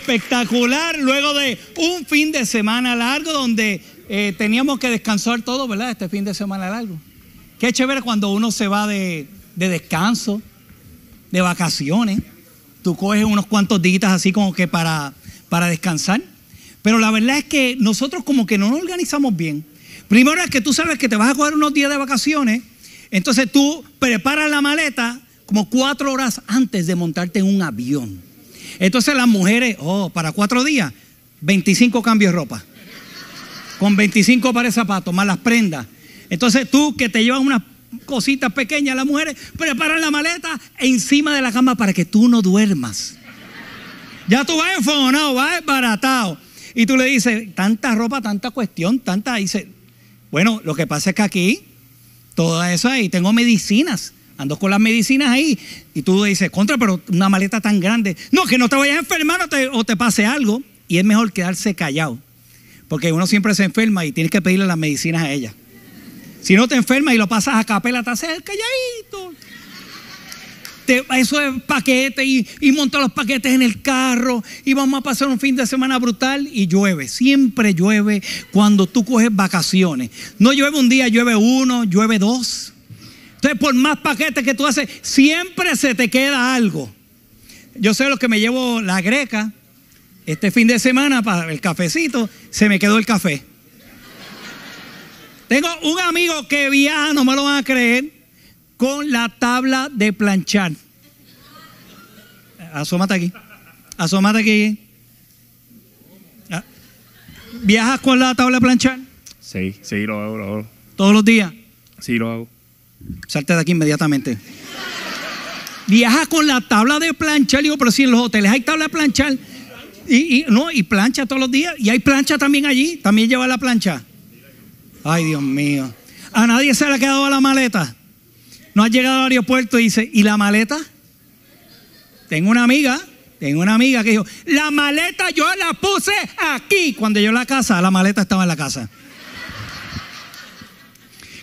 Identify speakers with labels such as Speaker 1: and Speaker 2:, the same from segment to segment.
Speaker 1: espectacular luego de un fin de semana largo donde eh, teníamos que descansar todo, ¿verdad? Este fin de semana largo. Qué chévere cuando uno se va de, de descanso, de vacaciones. Tú coges unos cuantos días así como que para, para descansar. Pero la verdad es que nosotros como que no nos organizamos bien. Primero es que tú sabes que te vas a coger unos días de vacaciones, entonces tú preparas la maleta como cuatro horas antes de montarte en un avión. Entonces las mujeres, oh, para cuatro días, 25 cambios de ropa. Con 25 pares de zapatos, más las prendas. Entonces tú que te llevas unas cositas pequeñas, las mujeres preparan la maleta encima de la cama para que tú no duermas. Ya tú vas enfonado, vas baratado. Y tú le dices, tanta ropa, tanta cuestión, tanta. dice, bueno, lo que pasa es que aquí, toda eso ahí, tengo medicinas. Ando con las medicinas ahí. Y tú dices, contra, pero una maleta tan grande. No, que no te vayas a enfermar o te, pase algo. Y es mejor quedarse callado. Porque uno siempre se enferma y tienes que pedirle las medicinas a ella. Si no te enfermas y lo pasas a capela, te haces calladito. Te, eso es paquete y, y monta los paquetes en el carro y vamos a pasar un fin de semana brutal y llueve. Siempre llueve cuando tú coges vacaciones. No llueve un día, llueve uno, llueve dos. Entonces, por más paquetes que tú haces, siempre se te queda algo. Yo sé lo que me llevo la greca. Este fin de semana para el cafecito, se me quedó el café. Tengo un amigo que viaja, no me lo van a creer, con la tabla de planchar. Asómate aquí. Asómate aquí. Ah. ¿Viajas con la tabla de planchar?
Speaker 2: Sí, sí, lo hago, lo hago.
Speaker 1: Todos los días.
Speaker 2: Sí, lo hago.
Speaker 1: Salte de aquí inmediatamente. Viajas con la tabla de planchar. Digo, pero si en los hoteles hay tabla de planchar. Y, y, no, y plancha todos los días. Y hay plancha también allí. También lleva la plancha. Ay, Dios mío. A nadie se le ha quedado la maleta. No ha llegado al aeropuerto y dice, ¿y la maleta? Tengo una amiga, tengo una amiga que dijo, la maleta yo la puse aquí. Cuando yo la casa, la maleta estaba en la casa.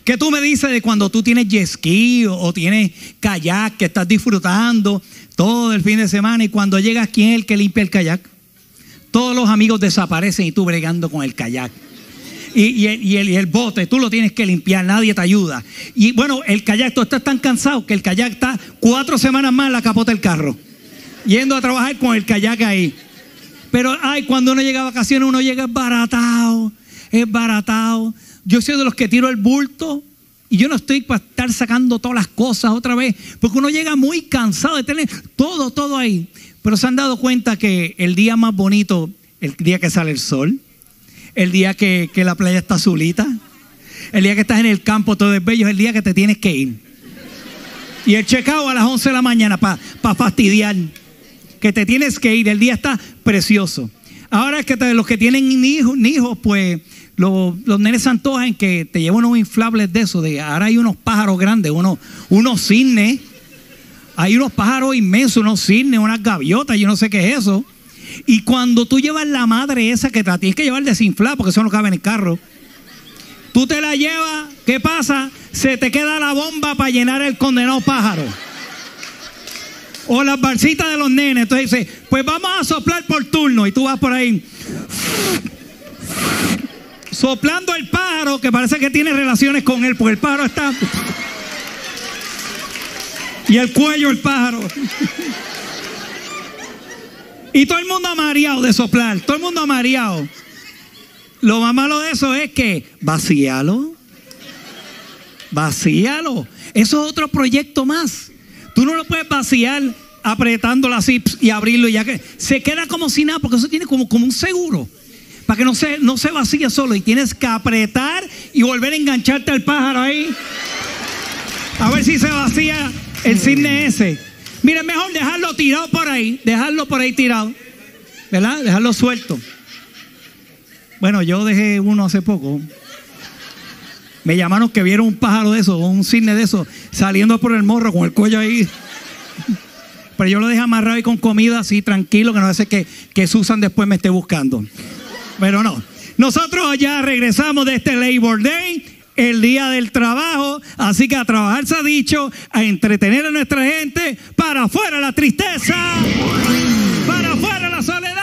Speaker 1: ¿Qué tú me dices de cuando tú tienes jet o, tienes kayak que estás disfrutando todo el fin de semana y cuando llegas, ¿quién es el que limpia el kayak? Todos los amigos desaparecen y tú bregando con el kayak. Y, el, bote, tú lo tienes que limpiar, nadie te ayuda. Y bueno, el kayak, tú estás tan cansado que el kayak está cuatro semanas más en la capota del carro, yendo a trabajar con el kayak ahí. Pero, ay, cuando uno llega a vacaciones, uno llega baratado, es baratado. Yo soy de los que tiro el bulto y yo no estoy para estar sacando todas las cosas otra vez, porque uno llega muy cansado de tener todo, todo ahí. Pero se han dado cuenta que el día más bonito, el día que sale el sol, el día que, que, la playa está azulita, el día que estás en el campo todo es bello, es el día que te tienes que ir. Y el checao a las 11 de la mañana para pa fastidiar, que te tienes que ir, el día está precioso. Ahora es que te, los que tienen hijos, hijos pues los, nenes se antojan que te llevan unos inflables de eso, de ahora hay unos pájaros grandes, unos, unos cisnes, hay unos pájaros inmensos, unos cisnes, unas gaviotas, yo no sé qué es eso. Y cuando tú llevas la madre esa que te la tienes que llevar desinflada porque eso no cabe en el carro, tú te la llevas, ¿qué pasa? Se te queda la bomba para llenar el condenado pájaro. O las barcitas de los nenes. Entonces dice, pues vamos a soplar por turno. Y tú vas por ahí. Soplando el pájaro que parece que tiene relaciones con él, porque el pájaro está. Y el cuello el pájaro. Y todo el mundo amareado de soplar, todo el mundo amareado. Lo más malo de eso es que vacíalo. Vacíalo. Eso es otro proyecto más. Tú no lo puedes vaciar apretándolo así y abrirlo y ya que se queda como si nada, porque eso tiene como, como un seguro. Para que no se, no se vacíe solo. Y tienes que apretar y volver a engancharte al pájaro ahí. A ver si se vacía el cisne ese. Mire, mejor dejarlo tirado por ahí, dejarlo por ahí tirado, ¿verdad? Dejarlo suelto. Bueno, yo dejé uno hace poco. Me llamaron que vieron un pájaro de eso, un cisne de eso, saliendo por el morro con el cuello ahí. Pero yo lo dejé amarrado ahí con comida así, tranquilo, que no hace que, que Susan después me esté buscando. Pero no. nosotros ya regresamos de este Labor Day, el día del trabajo, así que a trabajar se ha dicho, a entretener a nuestra gente, para afuera la tristeza, para afuera la soledad.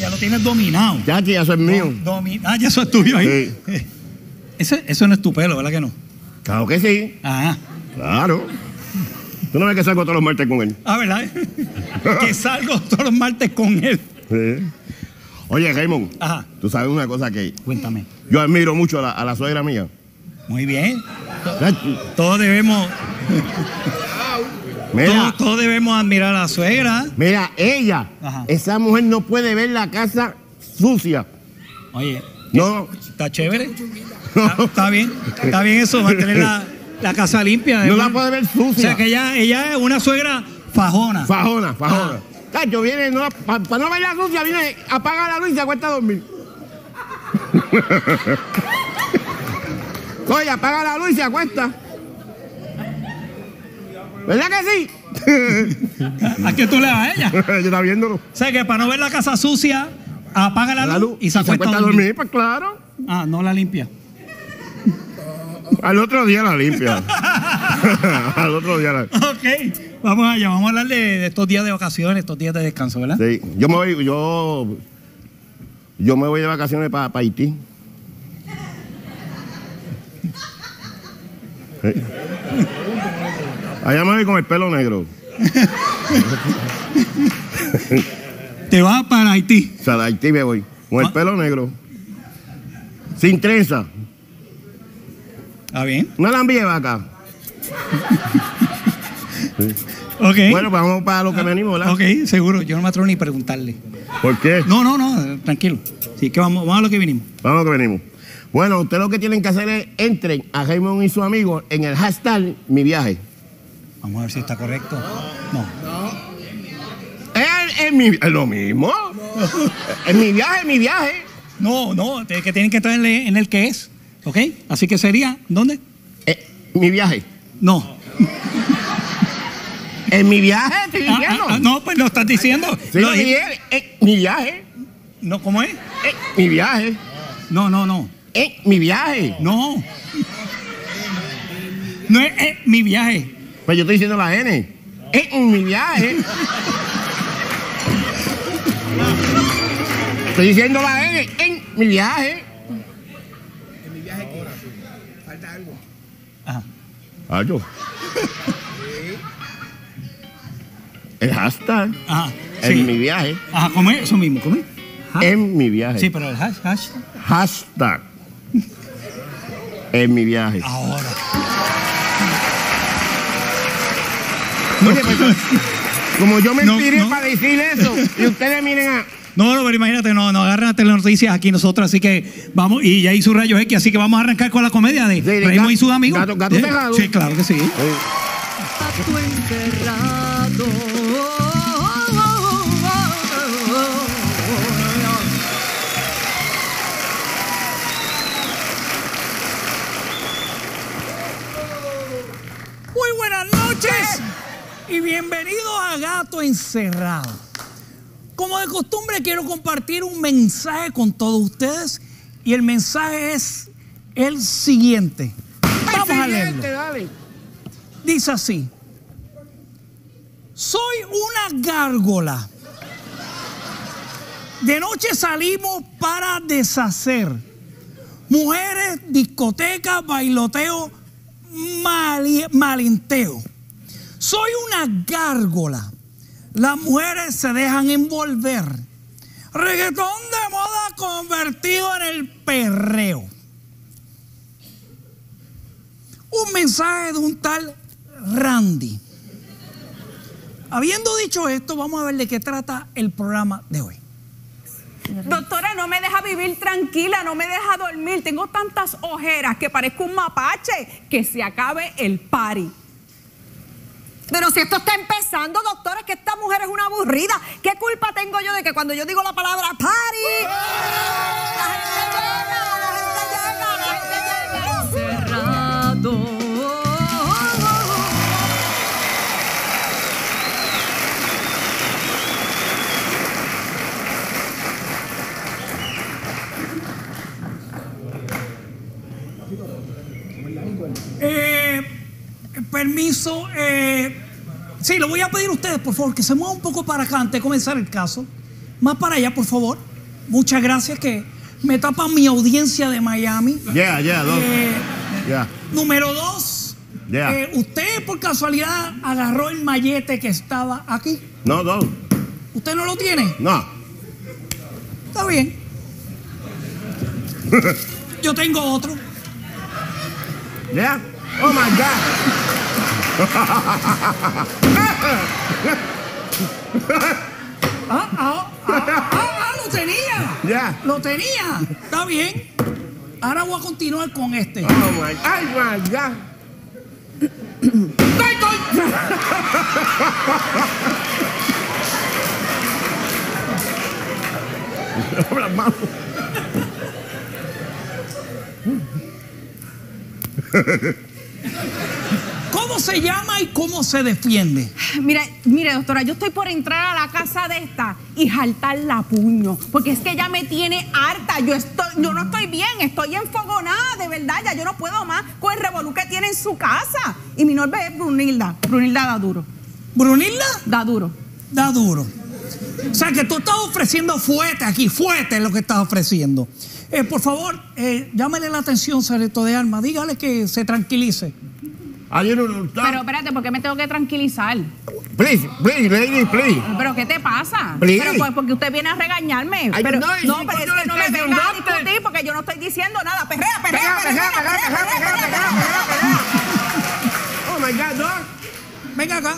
Speaker 1: Ya lo tienes dominado.
Speaker 3: Ya, que eso es mío.
Speaker 1: Domi- ah, ya eso es tuyo ahí. Ese- eso no es tu pelo, ¿verdad que no?
Speaker 3: Claro que sí.
Speaker 1: Ajá.
Speaker 3: Claro. ¿Tú no ves que salgo todos los martes con él?
Speaker 1: Ah, ¿verdad? que salgo todos los martes con él.
Speaker 3: Sí. Oye, Raymond,
Speaker 1: Ajá.
Speaker 3: tú sabes una cosa que
Speaker 1: Cuéntame.
Speaker 3: yo admiro mucho a la, a la suegra mía.
Speaker 1: Muy bien. Todos debemos,
Speaker 3: Mira,
Speaker 1: todos, todos debemos admirar a la suegra.
Speaker 3: mira, ella,
Speaker 1: Ajá.
Speaker 3: esa mujer no puede ver la casa sucia.
Speaker 1: Oye,
Speaker 3: No,
Speaker 1: está chévere. Está, está bien. Está bien eso, mantener la, la casa limpia.
Speaker 3: no la puede ver
Speaker 1: O
Speaker 3: sucia.
Speaker 1: sea que ella, ella es una suegra fajona.
Speaker 3: Fajona, fajona.
Speaker 1: Ah.
Speaker 3: Cacho, viene, no, para no ver la sucia, viene, apaga la luz y se acuesta a dormir. Oye, apaga la luz y se acuesta. ¿Verdad que sí?
Speaker 1: ¿A qué tú le das a ella?
Speaker 3: Yo estaba viéndolo.
Speaker 1: O sea que para no ver la casa sucia, apaga la, luz, y se acuesta,
Speaker 3: a dormir. Pues claro.
Speaker 1: Ah, no la limpia.
Speaker 3: Al otro día la limpia. Al otro día la
Speaker 1: Ok, vamos allá, vamos a hablar de, de estos días de vacaciones, estos días de descanso, ¿verdad?
Speaker 3: Sí, yo me voy, yo, yo me voy de vacaciones para Haití. Sí. Allá me voy con el pelo negro.
Speaker 1: Te vas para Haití.
Speaker 3: O sea, de Haití me voy. Con el
Speaker 1: Ah.
Speaker 3: pelo negro. Sin trenza.
Speaker 1: ¿Está bien?
Speaker 3: Una lambilla de vaca.
Speaker 1: Ok.
Speaker 3: Bueno, pues vamos para lo que venimos, ¿verdad?
Speaker 1: Ok, seguro, yo no me atrevo ni preguntarle.
Speaker 3: ¿Por qué?
Speaker 1: No, no, no, tranquilo. Sí, que vamos, vamos a lo que vinimos.
Speaker 3: Vamos a lo que venimos. Bueno, ustedes lo que tienen que hacer es entren a Raymond y su amigo en el hashtag mi viaje.
Speaker 1: Vamos a ver si está correcto. No.
Speaker 3: Es, es mi- lo mismo. Es mi viaje, es mi viaje.
Speaker 1: No, no, que tienen que estar en el, en que es. ¿Ok? Así que sería, ¿dónde?
Speaker 3: Eh, mi viaje.
Speaker 1: No.
Speaker 3: Es mi viaje, estoy
Speaker 1: Ah,
Speaker 3: diciendo.
Speaker 1: ah, ah, no, pues lo estás diciendo.
Speaker 3: Sí,
Speaker 1: Lo
Speaker 3: dije, mi viaje.
Speaker 1: No, ¿cómo es?
Speaker 3: Mi viaje.
Speaker 1: No, no, no.
Speaker 3: Es mi viaje.
Speaker 1: No. No es mi viaje.
Speaker 3: Pues yo estoy diciendo la N. Es mi viaje. Estoy diciendo la N. En mi viaje.
Speaker 1: Ajá.
Speaker 3: Ah, yo. El hashtag.
Speaker 1: Ajá.
Speaker 3: En
Speaker 1: sí.
Speaker 3: mi viaje.
Speaker 1: Ajá, ¿cómo es? Eso mismo. Ajá.
Speaker 3: En mi viaje.
Speaker 1: Sí, pero el hash, hash.
Speaker 3: Hashtag. En mi viaje.
Speaker 1: Ahora.
Speaker 3: Oye, pues, como yo me
Speaker 1: No,
Speaker 3: inspiré
Speaker 1: no.
Speaker 3: para decir eso, y ustedes miren a.
Speaker 1: No, no, pero imagínate, no, no agarran a telenoticias aquí nosotros, así que vamos, y ya hizo Rayos X, así que vamos a arrancar con la comedia de
Speaker 3: Sí, de
Speaker 1: Raymond
Speaker 3: gato-
Speaker 1: y sus amigos.
Speaker 3: gato- gato
Speaker 1: ¿Eh? Sí, claro que sí.
Speaker 4: Gato
Speaker 1: y bienvenidos a Gato Encerrado. Como de costumbre quiero compartir un mensaje con todos ustedes y el mensaje es el siguiente. Vamos a leerlo.
Speaker 3: dale.
Speaker 1: Dice así. Soy una gárgola. De noche salimos para deshacer. Mujeres, discotecas, bailoteo, mali- malinteo. Soy una gárgola. Las mujeres se dejan envolver. Reggaetón de moda convertido en el perreo. Un mensaje de un tal Randy. Habiendo dicho esto, vamos a ver de qué trata el programa de hoy.
Speaker 4: Doctora, no me deja vivir tranquila, no me deja dormir. Tengo tantas ojeras que parezco un mapache. Que se acabe el party.
Speaker 5: Pero si esto está empezando, doctora, que esta mujer es una aburrida. ¿Qué culpa tengo yo de que cuando yo digo la palabra party, la gente llega, la gente llega, la gente llega? Cerrado.
Speaker 1: Eh, permiso. Eh, sí, lo voy a pedir a ustedes, por favor, que se muevan un poco para acá antes de comenzar el caso. Más para allá, por favor. Muchas gracias que me tapan mi audiencia de Miami.
Speaker 6: Yeah, yeah.
Speaker 1: Eh,
Speaker 6: Yeah.
Speaker 1: número dos. Eh, usted por casualidad agarró el mallete que estaba aquí.
Speaker 6: No, Doc.
Speaker 1: ¿Usted no lo tiene?
Speaker 6: No.
Speaker 1: Está bien. Yo tengo otro.
Speaker 6: Yeah. Oh my God.
Speaker 1: Ah, ah, ah, ah, ah, lo tenía.
Speaker 6: Yeah.
Speaker 1: Lo tenía. Está bien. Ahora voy a continuar con este.
Speaker 6: Oh my. Ay, my God.
Speaker 1: ¡Ay, coño!
Speaker 6: Las manos.
Speaker 1: ¿Cómo se llama y cómo se defiende?
Speaker 4: Mire, mire, doctora, yo estoy por entrar a la casa de esta y jaltarla a puño. Porque es que ella me tiene harta. Yo estoy, yo no estoy bien, estoy enfogonada, de verdad. Ya yo no puedo más con el revolú que tiene en su casa. Y mi nombre es Brunilda. Brunilda da duro.
Speaker 1: ¿Brunilda?
Speaker 4: Da duro.
Speaker 1: Da duro. O sea que tú estás ofreciendo fuerte aquí, fuerte es lo que estás ofreciendo. Eh, por favor, eh, llámele la atención, Sargento de Armas. Dígale que se tranquilice.
Speaker 6: You no
Speaker 4: Pero espérate, ¿por qué me tengo que tranquilizar?
Speaker 6: Please, please, lady, please.
Speaker 4: ¿Pero qué te pasa?
Speaker 6: Please.
Speaker 4: Pero pues, porque usted viene a regañarme.
Speaker 6: Ay,
Speaker 4: pero,
Speaker 6: no,
Speaker 4: no, pero es que no
Speaker 6: le
Speaker 4: me venga a discutir porque yo no estoy diciendo nada. Perrea, perrea, perrea, perrea, perrea, perrea, perrea, perrea.
Speaker 6: Oh my God, Doc.
Speaker 1: Venga acá.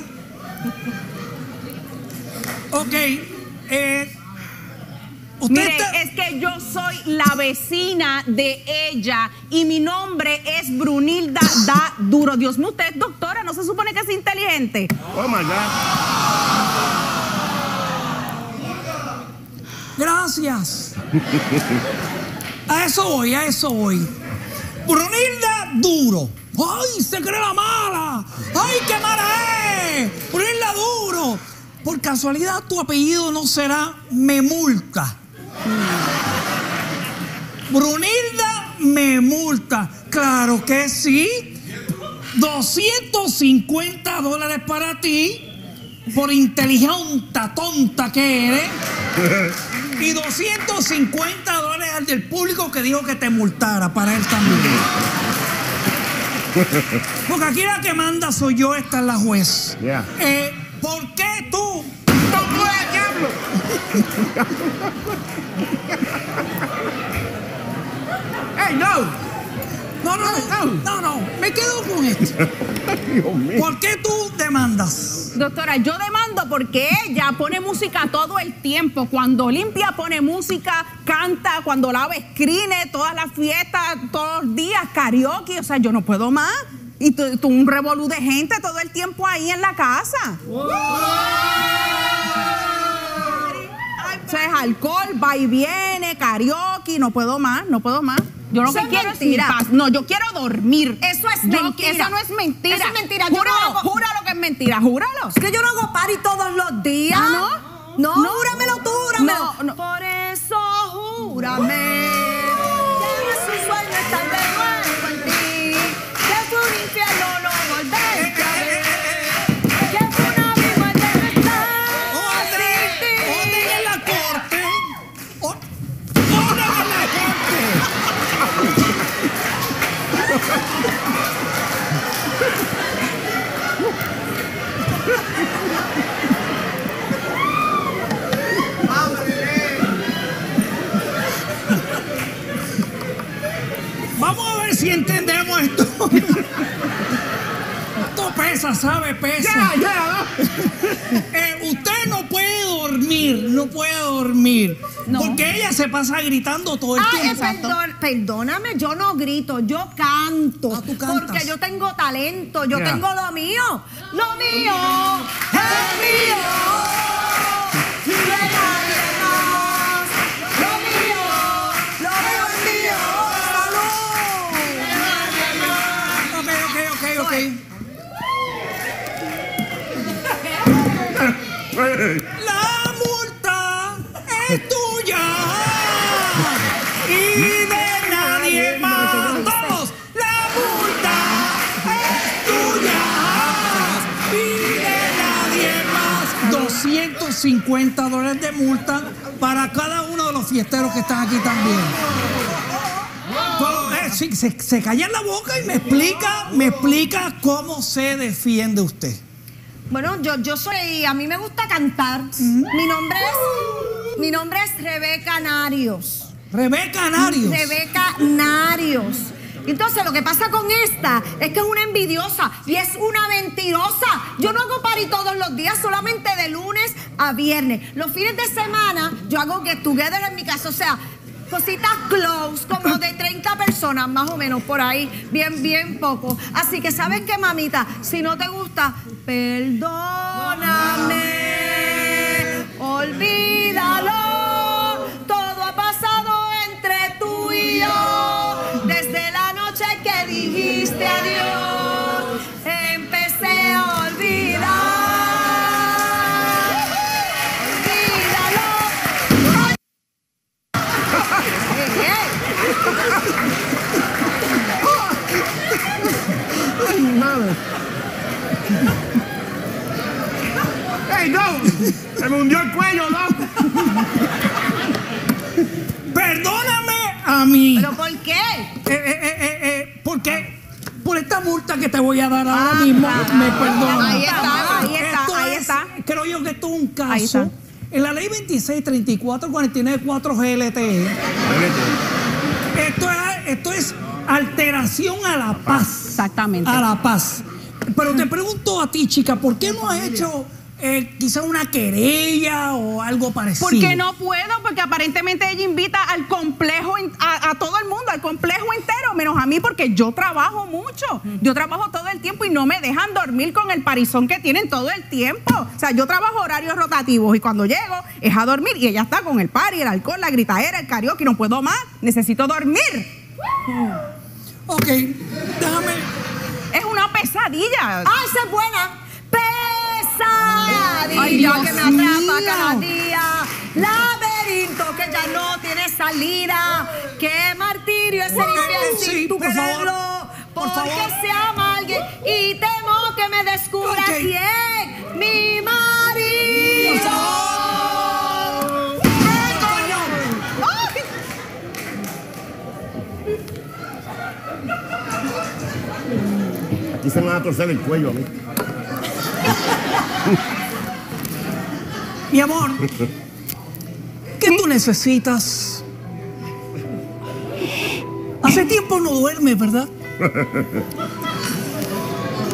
Speaker 1: Ok. eh,
Speaker 4: Mire,
Speaker 1: está-
Speaker 4: es que yo soy la vecina de ella y mi nombre es Brunilda Da Duro. Dios mío, usted es doctora, no se supone que es inteligente.
Speaker 6: Oh my God.
Speaker 1: Gracias. A eso voy, a eso voy. Brunilda Duro. ¡Ay, se cree la mala! ¡Ay, qué mala es! Brunilda Duro. Por casualidad tu apellido no será Memulta. Brunilda Memulta. Claro que sí. 250 dólares para ti por inteligente tonta que eres. Y 250 dólares al del público que dijo que te multara para él también. Porque aquí la que manda soy yo, esta es la juez.
Speaker 6: Yeah.
Speaker 1: Eh, ¿Por qué tú?
Speaker 6: ¡Tonto de diablo! ¡Hey, no!
Speaker 1: No, no, no, no, no, me quedo con esto.
Speaker 6: Dios mío.
Speaker 1: ¿Por qué tú demandas?
Speaker 4: Doctora, yo demando porque ella pone música todo el tiempo. Cuando limpia pone música, canta, cuando lava escrine, todas las fiestas, todos los días, karaoke. O sea, yo no puedo más. Y tú, tú un revolú de gente todo el tiempo ahí en la casa. O sea, es alcohol, va y viene, karaoke, no puedo más, no puedo más. Yo lo
Speaker 5: Eso
Speaker 4: que quiero
Speaker 5: mentira.
Speaker 4: es mi paz. No, yo quiero dormir.
Speaker 5: Eso es
Speaker 4: Yo no-
Speaker 5: mentira.
Speaker 4: Eso no es mentira.
Speaker 5: Eso es mentira. Yo no
Speaker 4: Júralo,
Speaker 5: hago-
Speaker 4: júralo que es mentira, júralo.
Speaker 5: Es que yo no hago party todos los días.
Speaker 4: ¿Ah,
Speaker 5: no?
Speaker 4: no?
Speaker 5: No, júramelo tú, júramelo.
Speaker 4: No, no.
Speaker 5: Por eso júrame
Speaker 1: si entendemos esto. Esto pesa, ¿sabe? Pesa.
Speaker 6: ¡Ya, ya!
Speaker 1: Eh, usted no puede dormir no puede dormir.
Speaker 4: No.
Speaker 1: Porque ella se pasa gritando todo el
Speaker 5: Ay,
Speaker 1: tiempo.
Speaker 5: perdón- perdóname, yo no grito, yo canto.
Speaker 1: Ah, tú cantas.
Speaker 5: Porque yo tengo talento, yo tengo lo mío. Lo mío es mío.
Speaker 1: La multa es tuya y de nadie más. Todos, la multa es tuya y de nadie más. 250 dólares de multa para cada uno de los fiesteros que están aquí también. Se, se calla en la boca y me explica, me explica cómo se defiende usted.
Speaker 5: Bueno, yo, yo soy, a mí me gusta cantar. Mi nombre es, mi nombre es Rebeca Narios.
Speaker 1: Rebeca Narios.
Speaker 5: Rebeca Narios. Entonces, lo que pasa con esta es que es una envidiosa y es una mentirosa. Yo no hago party todos los días, solamente de lunes a viernes. Los fines de semana yo hago get together en mi casa, o sea, cositas close, como de 30 personas, más o menos, por ahí, bien, bien poco. Así que, ¿sabes qué, mamita? Si no te gusta, perdóname, olvídalo. Todo ha pasado entre tú y yo. Desde la noche que dijiste adiós,
Speaker 6: Se me hundió el cuello, no.
Speaker 1: Perdóname a mí.
Speaker 5: ¿Pero por qué?
Speaker 1: Eh, eh, eh, eh, eh, porque por esta multa que te voy a dar ahora
Speaker 5: Ah,
Speaker 1: mismo,
Speaker 5: claro.
Speaker 1: me perdona.
Speaker 4: Ahí está, ahí está,
Speaker 1: Esto
Speaker 4: ahí
Speaker 1: es-
Speaker 4: está.
Speaker 1: Creo yo que esto es un caso. En la ley 26, 34, 49, 4 GLT, esto es, esto es alteración a la paz.
Speaker 4: Exactamente.
Speaker 1: A la paz. Pero te pregunto a ti, chica, ¿por qué no has hecho eh, quizá una querella o algo parecido?
Speaker 4: Porque no puedo, porque aparentemente ella invita al complejo, a, a todo el mundo, al complejo entero, menos a mí, porque yo trabajo mucho. Yo trabajo todo el tiempo y no me dejan dormir con el parizón que tienen todo el tiempo. O sea, yo trabajo horarios rotativos y cuando llego es a dormir y ella está con el party, el alcohol, la gritadera, el karaoke, no puedo más, necesito dormir.
Speaker 1: Ok, déjame.
Speaker 4: Es una pesadilla.
Speaker 5: ¡Ah, esa es buena! Pesadilla
Speaker 4: Ay, Dios
Speaker 5: que me atrapa
Speaker 4: mío.
Speaker 5: cada día. Laberinto que ya no tiene salida. ¡Qué martirio es ser infiel
Speaker 1: Sí,
Speaker 5: sin tu
Speaker 1: por favor, por
Speaker 5: Porque
Speaker 1: favor.
Speaker 5: se ama a alguien y temo que me descubra quién. ¡Mi marido!
Speaker 1: Por favor.
Speaker 5: ¡Ay, coño! ¡Ay!
Speaker 6: Aquí se me va a torcer el cuello a mí.
Speaker 1: Mi amor, ¿qué tú necesitas? Hace tiempo no duermes, ¿verdad?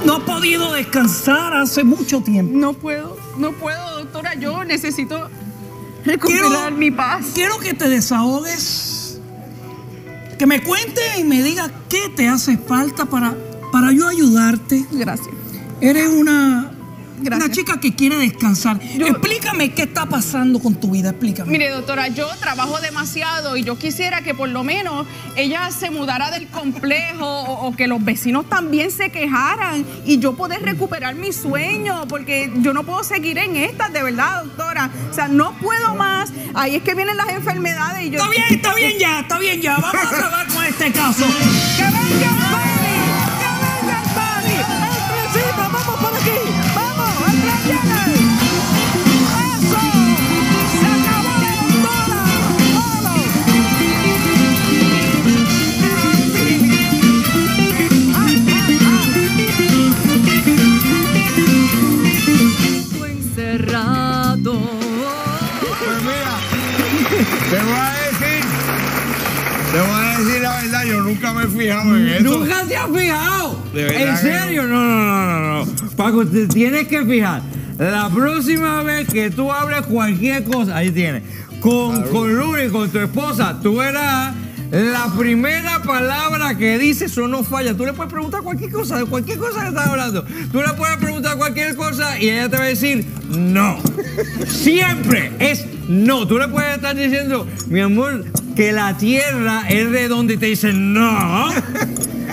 Speaker 1: No has podido descansar hace mucho tiempo.
Speaker 4: No puedo, no puedo, doctora. Yo necesito recuperar mi paz.
Speaker 1: Quiero que te desahogues, que me cuentes y me digas qué te hace falta para, para yo ayudarte.
Speaker 4: Gracias.
Speaker 1: Eres una,
Speaker 4: Gracias.
Speaker 1: una chica que quiere descansar.
Speaker 4: Yo-
Speaker 1: Explícame qué está pasando con tu vida, explícame.
Speaker 4: Mire, doctora, yo trabajo demasiado y yo quisiera que por lo menos ella se mudara del complejo o, o que los vecinos también se quejaran y yo poder recuperar mi sueño, porque yo no puedo seguir en estas, de verdad, doctora. O sea, no puedo más. Ahí es que vienen las enfermedades y yo.
Speaker 1: Está bien, está bien ya, está bien ya. Vamos a acabar con este caso. ¡Que venga
Speaker 7: te voy a decir, te voy a decir la verdad, yo nunca me he fijado en eso.
Speaker 8: Nunca se ha fijado. ¿En serio? No, no, no, no, no. Paco, te tienes que fijar.
Speaker 7: la próxima vez que tú hables cualquier cosa, ahí tienes, con, con Luli, con tu esposa, tú verás la primera palabra que dice, eso no falla. Tú le puedes preguntar cualquier cosa, de cualquier cosa que estás hablando. Tú le puedes preguntar cualquier cosa y ella te va a decir no. Siempre es no. Tú le puedes estar diciendo, mi amor, que la tierra es redonda y te dice no.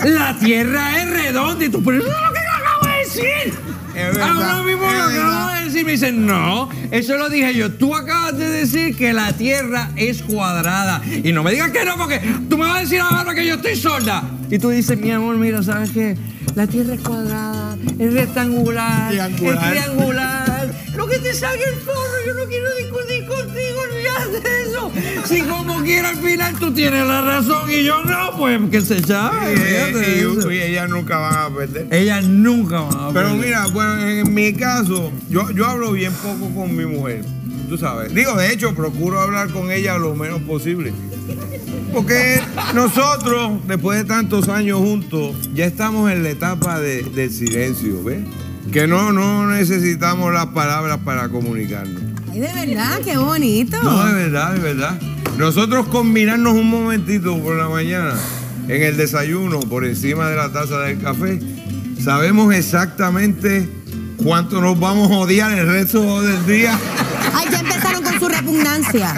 Speaker 7: La tierra es redonda y tú, pero eso es lo que yo acabo de decir.
Speaker 6: Es verdad,
Speaker 7: Ahora mismo lo acabo de decir. Me dicen, no, eso lo dije yo. Tú acabas de decir que la tierra es cuadrada. Y no me digas que no, porque tú me vas a decir ahora que yo estoy sorda. Y tú dices, mi amor, mira, ¿sabes qué? La tierra es cuadrada, es rectangular,
Speaker 6: Triangular.
Speaker 7: es triangular. Lo que te salga el forro, yo no quiero discutir contigo, olvídate de eso. Si como quiera al final tú tienes la razón y yo no, pues que se de
Speaker 6: Y, y- y ellas nunca van a perder.
Speaker 7: Ellas nunca van a
Speaker 6: Pero
Speaker 7: perder.
Speaker 6: mira, bueno, en mi caso, yo, yo hablo bien poco con mi mujer. Tú sabes. Digo, de hecho, procuro hablar con ella lo menos posible. Porque nosotros, después de tantos años juntos, ya estamos en la etapa de- del silencio, ¿ves? Que no, no necesitamos las palabras para comunicarnos.
Speaker 5: Ay, de verdad, qué bonito.
Speaker 6: No, de verdad, de verdad. Nosotros combinarnos un momentito por la mañana en el desayuno por encima de la taza del café, sabemos exactamente cuánto nos vamos a odiar el resto del día.
Speaker 5: Ay, ya empezaron con su repugnancia.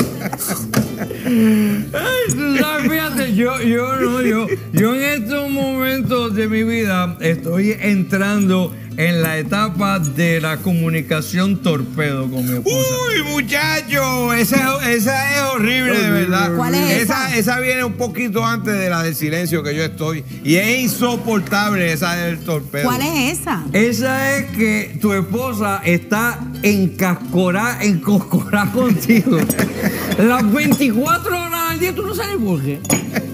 Speaker 7: Ay, tú sabes, fíjate, yo, yo no, yo, yo en estos momentos de mi vida estoy entrando en la etapa de la comunicación torpedo con mi esposa.
Speaker 6: Uy, muchacho, esa, esa es horrible, de verdad.
Speaker 5: ¿Cuál es esa?
Speaker 6: esa? Esa viene un poquito antes de la del silencio que yo estoy. Y es insoportable esa del torpedo.
Speaker 5: ¿Cuál es esa?
Speaker 7: Esa es que tu esposa está encascorada, encoscorada contigo. Las 24 horas al día, tú no sabes por qué.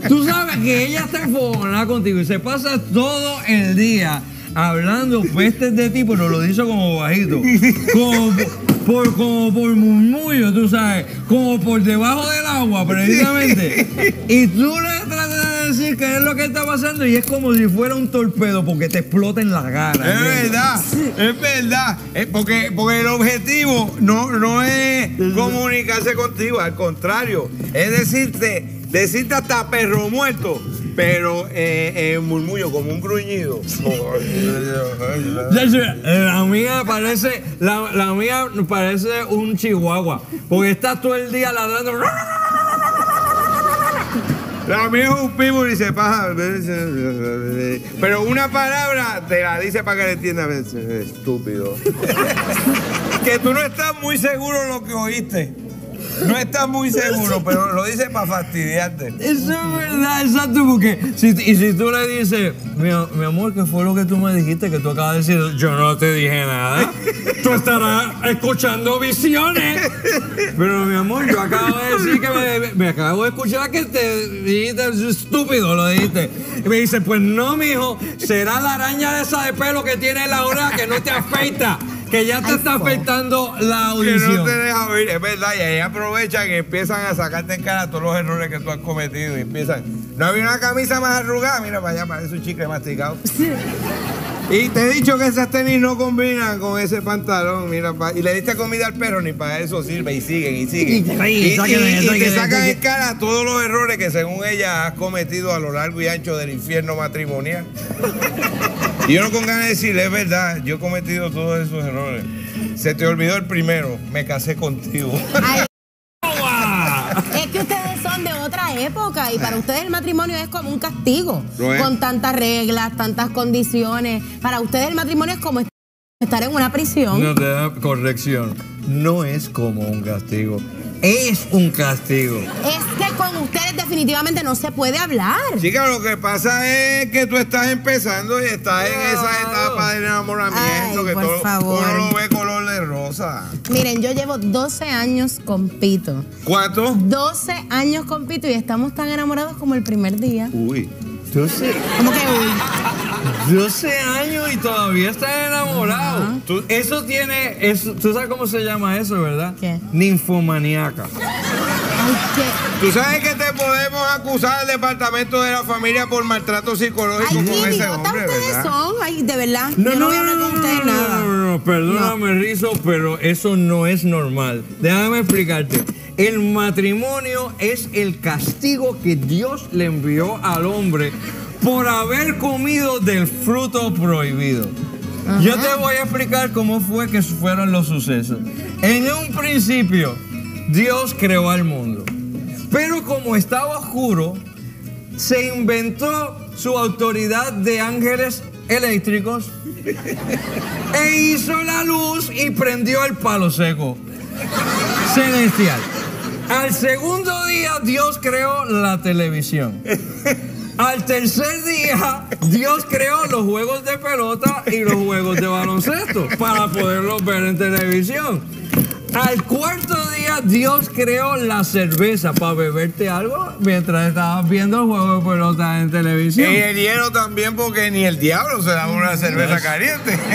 Speaker 7: Tú sabes que ella está enfogonada contigo y se pasa todo el día hablando pestes de ti, pero lo dice como bajito. Como por, como por murmullo, tú sabes. Como por debajo del agua, precisamente. Y tú le tratas de decir qué es lo que está pasando y es como si fuera un torpedo porque te explota en la cara.
Speaker 6: Es verdad, es verdad. Es porque, porque el objetivo no, no es comunicarse contigo, al contrario, es decirte, decirte hasta perro muerto, pero eh, en murmullo, como un gruñido.
Speaker 7: Sé, La mía parece, la, la mía parece un chihuahua, porque estás todo el día ladrando.
Speaker 6: La mía es un pivo y se paja. Pero una palabra te la dice para que le entiendas. Estúpido. que tú no estás muy seguro de lo que oíste. No estás muy seguro, pero lo dice para fastidiarte.
Speaker 7: Eso es verdad, exacto, porque si, y si tú le dices, mi, amor, ¿qué fue lo que tú me dijiste que tú acabas de decir? Yo no te dije nada. Tú estarás escuchando visiones. Pero mi amor, yo acabo de decir que me, me acabo de escuchar que te dijiste estúpido, lo dijiste. Y me dice, pues no, mijo, será la araña de esa de pelo que tiene la oreja que no te afeita, que ya te está afectando la
Speaker 6: Que
Speaker 7: audición.
Speaker 6: no te deja oír, es verdad. Y ahí aprovechan y empiezan a sacarte en cara todos los errores que tú has cometido. Y empiezan. No había una camisa más arrugada. Mira para allá, parece un chicle masticado. Y te he dicho que esas tenis no combinan con ese pantalón. Mira, pa- y le diste comida al perro, ni para eso sirve. Y siguen, y siguen.
Speaker 7: Y- y-
Speaker 6: Y, y-
Speaker 7: sáquenle,
Speaker 6: y te sacan en cara todos los errores que según ella has cometido a lo largo y ancho del infierno matrimonial. Y yo no con ganas de decirle, es verdad, yo he cometido todos esos errores. Se te olvidó el primero, me casé contigo.
Speaker 5: Ay, época y para ustedes el matrimonio es como un castigo. Con tantas reglas, tantas condiciones. Para ustedes el matrimonio es como estar en una prisión.
Speaker 7: No te da corrección. No es como un castigo. Es un castigo.
Speaker 5: Es que con ustedes definitivamente no se puede hablar.
Speaker 6: Chica, lo que pasa es que tú estás empezando y estás en esa etapa del enamoramiento
Speaker 5: Ay,
Speaker 6: que
Speaker 5: por
Speaker 6: todo
Speaker 5: favor.
Speaker 6: uno lo ve color de rosa.
Speaker 5: Miren, yo llevo 12 años con Pito.
Speaker 6: ¿Cuánto?
Speaker 5: 12 años con Pito y estamos tan enamorados como el primer día.
Speaker 6: Uy.
Speaker 7: 12,
Speaker 5: ¿Cómo que uy?
Speaker 7: 12 años y todavía estás enamorado. Tú- eso tiene. Eso, ¿Tú sabes cómo se llama eso, verdad?
Speaker 5: ¿Qué?
Speaker 7: Ninfomaniaca.
Speaker 6: ¿Tú sabes que te podemos acusar al departamento de la familia por maltrato psicológico
Speaker 5: Ay,
Speaker 6: con ese hombre,
Speaker 5: ustedes
Speaker 6: verdad?
Speaker 5: son. Ay, de verdad. yo no voy a hablar con ustedes
Speaker 7: no,
Speaker 5: nada.
Speaker 7: No, no, no, perdóname, Rizo, pero eso no es normal. Déjame explicarte. El matrimonio es el castigo que Dios le envió al hombre por haber comido del fruto prohibido. Yo te voy a explicar cómo fue que fueron los sucesos. En un principio, Dios creó al mundo. Pero como estaba oscuro, se inventó su autoridad de ángeles eléctricos e hizo la luz y prendió el palo seco celestial. Al segundo día Dios creó la televisión. Al tercer día Dios creó los juegos de pelota y los juegos de baloncesto para poderlos ver en televisión. Al cuarto día Dios creó la cerveza para beberte algo mientras estabas viendo el juego de pelota en televisión.
Speaker 6: Y el hielo también, porque ni el diablo se da una cerveza caliente.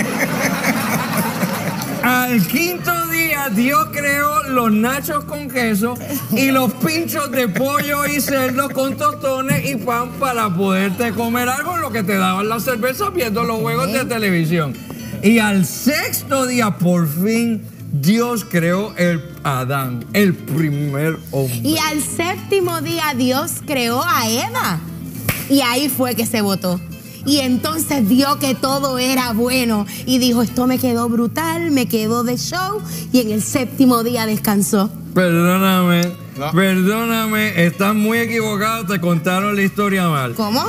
Speaker 7: Al quinto día Dios creó los nachos con queso y los pinchos de pollo y cerdo con tostones y pan para poderte comer algo, lo que te daban las cervezas viendo los juegos de televisión. Y al sexto día, por fin, Dios creó el Adán, el primer hombre.
Speaker 8: Y al séptimo día Dios creó a Eva. Y ahí fue que se votó. Y entonces vio que todo era bueno y dijo, esto me quedó brutal, me quedó de show y en el séptimo día descansó.
Speaker 7: Perdóname,
Speaker 6: No.
Speaker 7: perdóname, estás muy equivocado, te contaron la historia mal.
Speaker 8: ¿Cómo?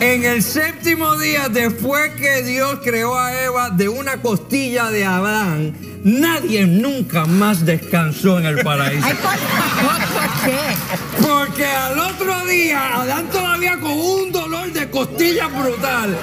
Speaker 7: En el séptimo día, después que Dios creó a Eva de una costilla de Adán, nadie nunca más descansó en el paraíso.
Speaker 8: Ay, por favor, ¿por qué?
Speaker 7: Porque al otro día, Adán todavía con un dolor de costilla brutal.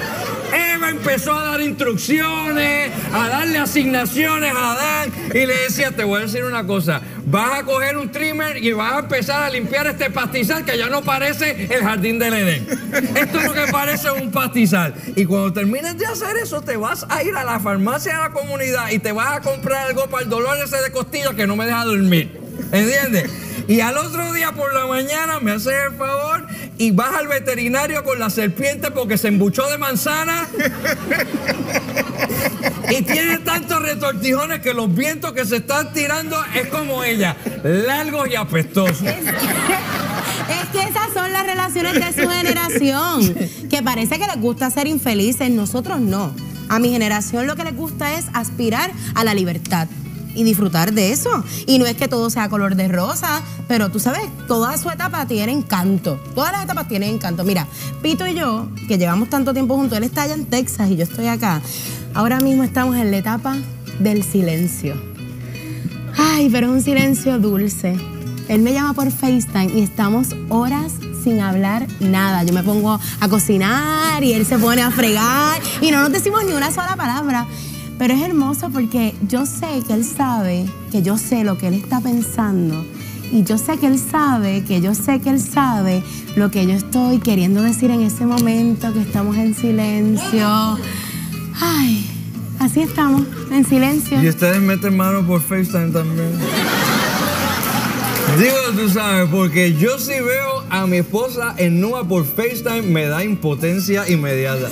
Speaker 7: Eva empezó a dar instrucciones, a darle asignaciones a Adán y le decía, te voy a decir una cosa, vas a coger un trimmer y vas a empezar a limpiar este pastizal que ya no parece el jardín del Edén. Esto es lo que parece un pastizal. Y cuando termines de hacer eso, te vas a ir a la farmacia de la comunidad y te vas a comprar algo para el dolor ese de costilla que no me deja dormir. ¿Entiendes? Y al otro día por la mañana me haces el favor y vas al veterinario con la serpiente porque se embuchó de manzana. y tiene tantos retortijones que los vientos que se están tirando es como ella, largos y apestosos.
Speaker 8: Es que esas son las relaciones de su generación, que parece que les gusta ser infelices, nosotros no. A mi generación lo que les gusta es aspirar a la libertad y disfrutar de eso. Y no es que todo sea color de rosa, pero tú sabes, toda su etapa tiene encanto. Todas las etapas tienen encanto. Mira, Pito y yo, que llevamos tanto tiempo juntos, él está allá en Texas y yo estoy acá. Ahora mismo estamos en la etapa del silencio. Ay, pero es un silencio dulce. Él me llama por FaceTime y estamos horas sin hablar nada. Yo me pongo a cocinar y él se pone a fregar y no nos decimos ni una sola palabra. Pero es hermoso porque yo sé que él sabe que yo sé lo que él está pensando. Y yo sé que él sabe, que yo sé que él sabe lo que yo estoy queriendo decir en ese momento, que estamos en silencio. Ay, así estamos, en silencio.
Speaker 7: Y ustedes meten mano por FaceTime también. Digo, tú sabes, porque yo si veo a mi esposa en nua por FaceTime me da impotencia inmediata.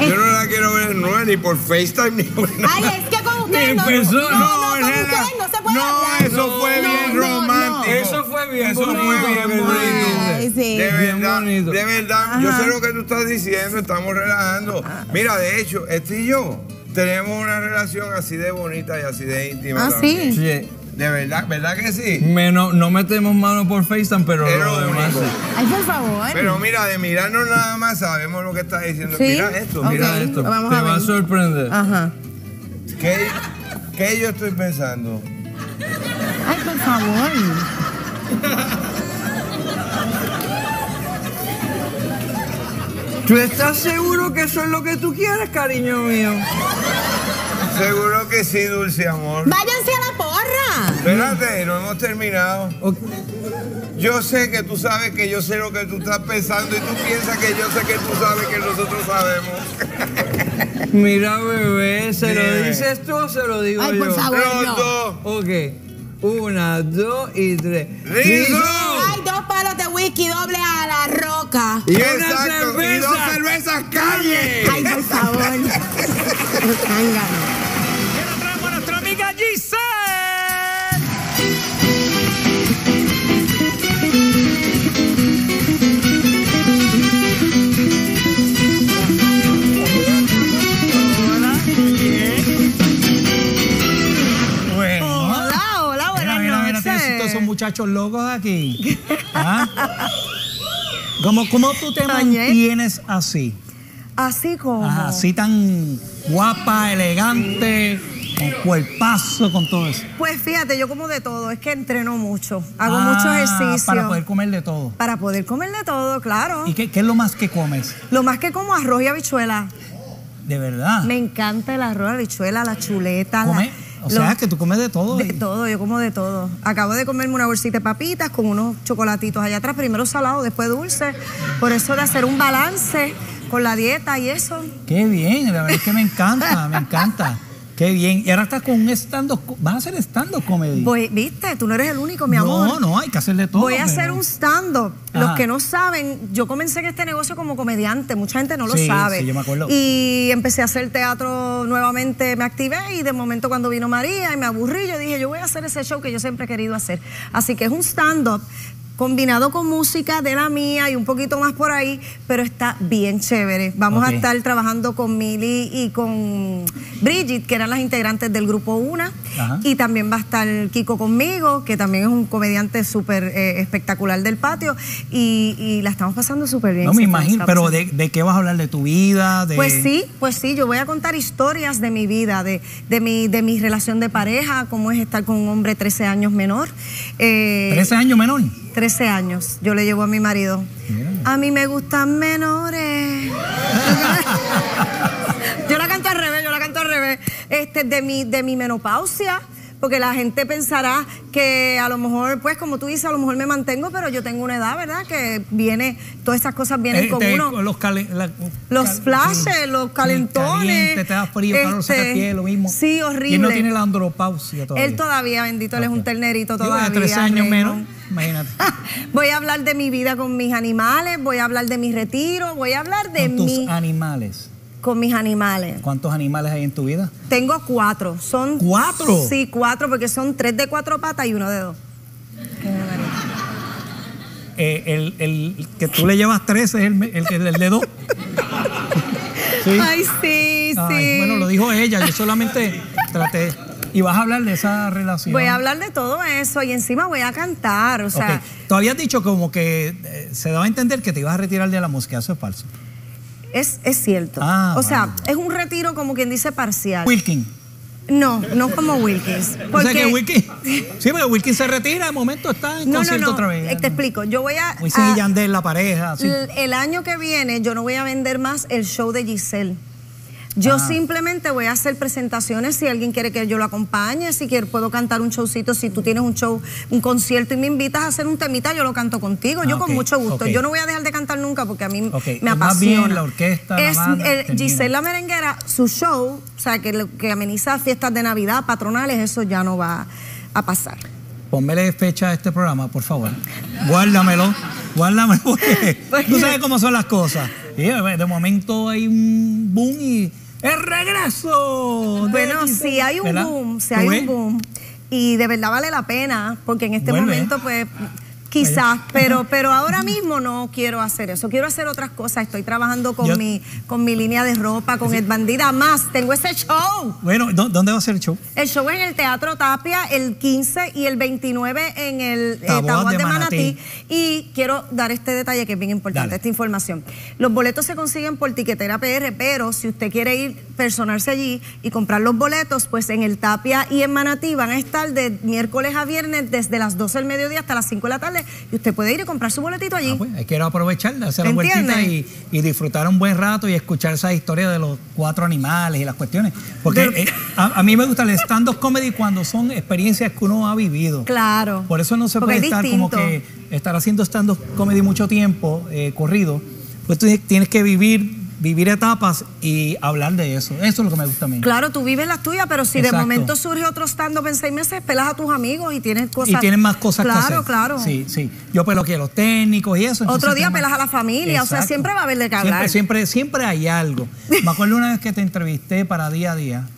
Speaker 6: Yo no la quiero ver no, ni por FaceTime ni por nada.
Speaker 8: Ay, es que con ustedes no,
Speaker 7: persona.
Speaker 8: no, no, con ustedes no se puede
Speaker 6: No,
Speaker 8: hablar.
Speaker 6: eso fue
Speaker 8: No,
Speaker 6: bien
Speaker 8: no,
Speaker 6: romántico.
Speaker 7: Eso fue bien
Speaker 6: Eso fue
Speaker 7: bonito,
Speaker 6: bien
Speaker 7: lo que
Speaker 6: bonito.
Speaker 7: dijiste.
Speaker 8: Ay, sí.
Speaker 6: De
Speaker 7: Bien
Speaker 6: verdad,
Speaker 7: bonito.
Speaker 6: de verdad, yo sé lo que tú estás diciendo, estamos relajando. Mira, de hecho, este y yo tenemos una relación así de bonita y así de íntima.
Speaker 8: Ah,
Speaker 6: también.
Speaker 8: sí.
Speaker 7: Sí.
Speaker 6: De verdad, ¿verdad que sí?
Speaker 7: Me- no, no metemos mano por FaceTime, pero
Speaker 6: Es
Speaker 7: lo demás sí.
Speaker 8: Ay, por favor.
Speaker 6: Pero mira, de mirarnos nada más sabemos lo que estás diciendo.
Speaker 8: Sí.
Speaker 6: Mira esto, mira
Speaker 8: Ok.
Speaker 6: esto.
Speaker 8: Vamos
Speaker 7: Te
Speaker 8: a
Speaker 7: va a sorprender.
Speaker 8: Ajá.
Speaker 6: ¿Qué, qué yo estoy pensando?
Speaker 8: Ay, por favor.
Speaker 7: ¿Tú estás seguro que eso es lo que tú quieres, cariño mío?
Speaker 6: Seguro que sí, dulce amor.
Speaker 8: Váyanse a la porra.
Speaker 6: Espérate, no hemos terminado. Yo sé que tú sabes que yo sé lo que tú estás pensando y tú piensas que yo sé que tú sabes que nosotros sabemos.
Speaker 7: Mira, bebé, ¿se lo dices tú o se lo digo
Speaker 8: Ay,
Speaker 7: yo?
Speaker 8: por favor.
Speaker 6: Los
Speaker 8: no.
Speaker 6: dos.
Speaker 7: Ok. Una, dos y tres.
Speaker 6: ¡Rizzo!
Speaker 8: hay dos palos de whisky doble a la roca.
Speaker 6: Y
Speaker 7: una
Speaker 6: exacto, y
Speaker 7: cerveza.
Speaker 6: dos cervezas calle.
Speaker 8: Ay, por favor.
Speaker 1: muchachos locos aquí. ¿Ah? ¿Cómo, cómo tú te mantienes así?
Speaker 5: Así como.
Speaker 1: Ajá, así tan guapa, elegante, con cuerpazo, con todo eso.
Speaker 5: Pues fíjate, yo como de todo, es que entreno mucho, hago
Speaker 1: Ah,
Speaker 5: mucho ejercicio.
Speaker 1: Para poder comer de todo.
Speaker 5: Para poder comer de todo, claro.
Speaker 1: ¿Y qué, qué es lo más que comes?
Speaker 5: Lo más que como arroz y habichuela.
Speaker 1: De verdad.
Speaker 5: Me encanta el arroz, la habichuela, la chuleta. la-
Speaker 1: Come- o sea, que tú comes de todo.
Speaker 5: De
Speaker 1: y-
Speaker 5: todo, yo como de todo. Acabo de comerme una bolsita de papitas con unos chocolatitos allá atrás, primero salado, después dulce. Por eso de hacer un balance con la dieta y eso.
Speaker 1: Qué bien, la verdad es que me encanta, me encanta. Qué bien. Y ahora estás con un stand-up. ¿Vas a hacer stand-up comedy?
Speaker 5: Voy, viste, tú no eres el único, mi
Speaker 1: no,
Speaker 5: amor.
Speaker 1: no, hay que hacer de todo.
Speaker 5: Voy a hacer un stand-up. Los que no saben, yo comencé en este negocio como comediante, mucha gente no lo
Speaker 1: Sí,
Speaker 5: sabe.
Speaker 1: sí, yo me acuerdo.
Speaker 5: Y empecé a hacer teatro nuevamente, me activé y de momento cuando vino María y me aburrí, yo dije, yo voy a hacer ese show que yo siempre he querido hacer. Así que es un stand-up combinado con música de la mía y un poquito más por ahí, pero está bien chévere. Vamos a estar trabajando con Mili y con Bridget, que eran las integrantes del grupo Una,
Speaker 1: Ajá.
Speaker 5: y también va a estar Kiko conmigo, que también es un comediante súper eh, espectacular del patio, y, y la estamos pasando súper bien.
Speaker 1: No me imagino, pero de, de qué vas a hablar? ¿De tu vida? De...
Speaker 5: Pues sí, pues sí, yo voy a contar historias de mi vida, de, de, mi, de mi relación de pareja, cómo es estar con un hombre 13 años menor. Eh,
Speaker 1: 13 años menor.
Speaker 5: 13 años, yo le llevo a mi marido. A mí me gustan menores. yo la canto al revés, yo la canto al revés. Este, de mi, de mi menopausia. Porque la gente pensará que a lo mejor, pues como tú dices, a lo mejor me mantengo, pero yo tengo una edad, ¿verdad? Que viene, todas estas cosas vienen
Speaker 1: Eh,
Speaker 5: con uno.
Speaker 1: Los, la-
Speaker 5: Los flashes, los calentones.
Speaker 1: caliente, te da frío, calor,
Speaker 5: Este,
Speaker 1: saca pie, lo mismo.
Speaker 5: sí,
Speaker 1: Y él no
Speaker 5: horrible.
Speaker 1: tiene la andropausia todavía.
Speaker 5: Él todavía, bendito, él es un ternerito todavía.
Speaker 1: 13 años menos, imagínate.
Speaker 5: Voy a hablar de mi vida con mis animales, voy a hablar de mi retiro, voy a hablar de
Speaker 1: Con tus animales.
Speaker 5: Con mis animales.
Speaker 1: ¿Cuántos animales hay en tu vida?
Speaker 5: Tengo cuatro. Son
Speaker 1: ¿Cuatro?
Speaker 5: Sí, cuatro, porque son tres de cuatro patas y uno de dos.
Speaker 1: Eh, el, el que tú le llevas 13 es el, el, el de dos. Sí.
Speaker 5: Ay, sí, sí.
Speaker 1: Bueno, lo dijo ella, yo solamente traté. Y vas a hablar de esa relación.
Speaker 5: Voy a hablar de todo eso y encima voy a cantar, o sea,
Speaker 1: Ok. Tú habías dicho como que eh, se daba a entender que te ibas a retirar de la música, eso es falso.
Speaker 5: Es, es cierto.
Speaker 1: Ah,
Speaker 5: o sea,
Speaker 1: vale.
Speaker 5: es un retiro como quien dice parcial.
Speaker 1: Wilkin.
Speaker 5: No, no como Wilkins.
Speaker 1: O
Speaker 5: Porque,
Speaker 1: sea que Wilkin. Sí, porque Wilkin se retira, de momento está en
Speaker 5: no, no,
Speaker 1: concierto
Speaker 5: no,
Speaker 1: otra vez.
Speaker 5: eh, te explico. Yo voy a...
Speaker 1: Wisin
Speaker 5: a-
Speaker 1: y Yandel, la pareja, sí.
Speaker 5: El año que viene yo no voy a vender más el show de Giselle. Yo
Speaker 1: Ah.
Speaker 5: simplemente voy a hacer presentaciones si alguien quiere que yo lo acompañe, si quiero puedo cantar un showcito, si tú tienes un show, un concierto y me invitas a hacer un temita, yo lo canto contigo, yo
Speaker 1: Ah,
Speaker 5: con mucho gusto. Yo no voy a dejar de cantar nunca porque a mí me
Speaker 1: es más
Speaker 5: apasiona.
Speaker 1: bien la orquesta, la
Speaker 5: es
Speaker 1: banda,
Speaker 5: el-
Speaker 1: termina.
Speaker 5: Giselle la merenguera, su show, o sea, que, que ameniza fiestas de Navidad, patronales, eso ya no va a pasar.
Speaker 1: Pónmele fecha a este programa, por favor. Guárdamelo, guárdamelo, porque
Speaker 5: Pues
Speaker 1: tú sabes cómo son las cosas. De momento hay un boom y ¡el regreso!
Speaker 5: Bueno,
Speaker 1: Giselle",
Speaker 5: si hay un
Speaker 1: ¿verdad?
Speaker 5: boom, si
Speaker 1: ¿Tú
Speaker 5: hay
Speaker 1: ves?
Speaker 5: un boom, y de verdad vale la pena, porque en este
Speaker 1: Vuelve.
Speaker 5: momento, pues, quizás, pero, pero ahora mismo no quiero hacer eso, quiero hacer otras cosas. Estoy trabajando con,
Speaker 1: Yo-
Speaker 5: mi, con mi línea de ropa, con el bandida más, tengo ese show.
Speaker 1: Bueno, ¿dó- ¿dónde va a ser el show?
Speaker 5: El show es en el Teatro Tapia el 15 y el 29 en el eh,
Speaker 1: Taboas de
Speaker 5: de Manatí.
Speaker 1: Manatí.
Speaker 5: Y quiero dar este detalle que es bien importante,
Speaker 1: Dale.
Speaker 5: esta información. Los boletos se consiguen por Tiquetera PR, pero si usted quiere ir, personarse allí y comprar los boletos, pues en el Tapia y en Manatí van a estar de miércoles a viernes desde las 12 del mediodía hasta las 5 de la tarde y usted puede ir y comprar su boletito allí.
Speaker 1: Ah, pues, hay que ir a aprovechar, hacer la vueltita y, y disfrutar un buen rato y escuchar esa historia de los cuatro animales y las cuestiones. Porque
Speaker 5: De-
Speaker 1: eh, a, a mí me gusta el stand-up comedy cuando son experiencias que uno ha vivido.
Speaker 5: Claro.
Speaker 1: Por eso no se puede
Speaker 5: es
Speaker 1: estar como que estar haciendo stand-up comedy mucho tiempo, eh, corrido. Pues tú tienes que vivir vivir etapas y hablar de eso. Eso es lo que me gusta a mí.
Speaker 5: Claro, tú vives las tuyas, pero si de momento surge otro stand-up en seis meses, pelas a tus amigos y tienes cosas.
Speaker 1: y tienen más cosas
Speaker 5: claro,
Speaker 1: que hacer.
Speaker 5: Claro,
Speaker 1: Sí, sí. Yo peloqué a los técnicos y eso.
Speaker 5: Otro día pelas a la familia, o sea, siempre va a haber de qué
Speaker 1: Siempre-
Speaker 5: hablar.
Speaker 1: Siempre, siempre, hay algo. Me acuerdo una vez que te entrevisté para día a día.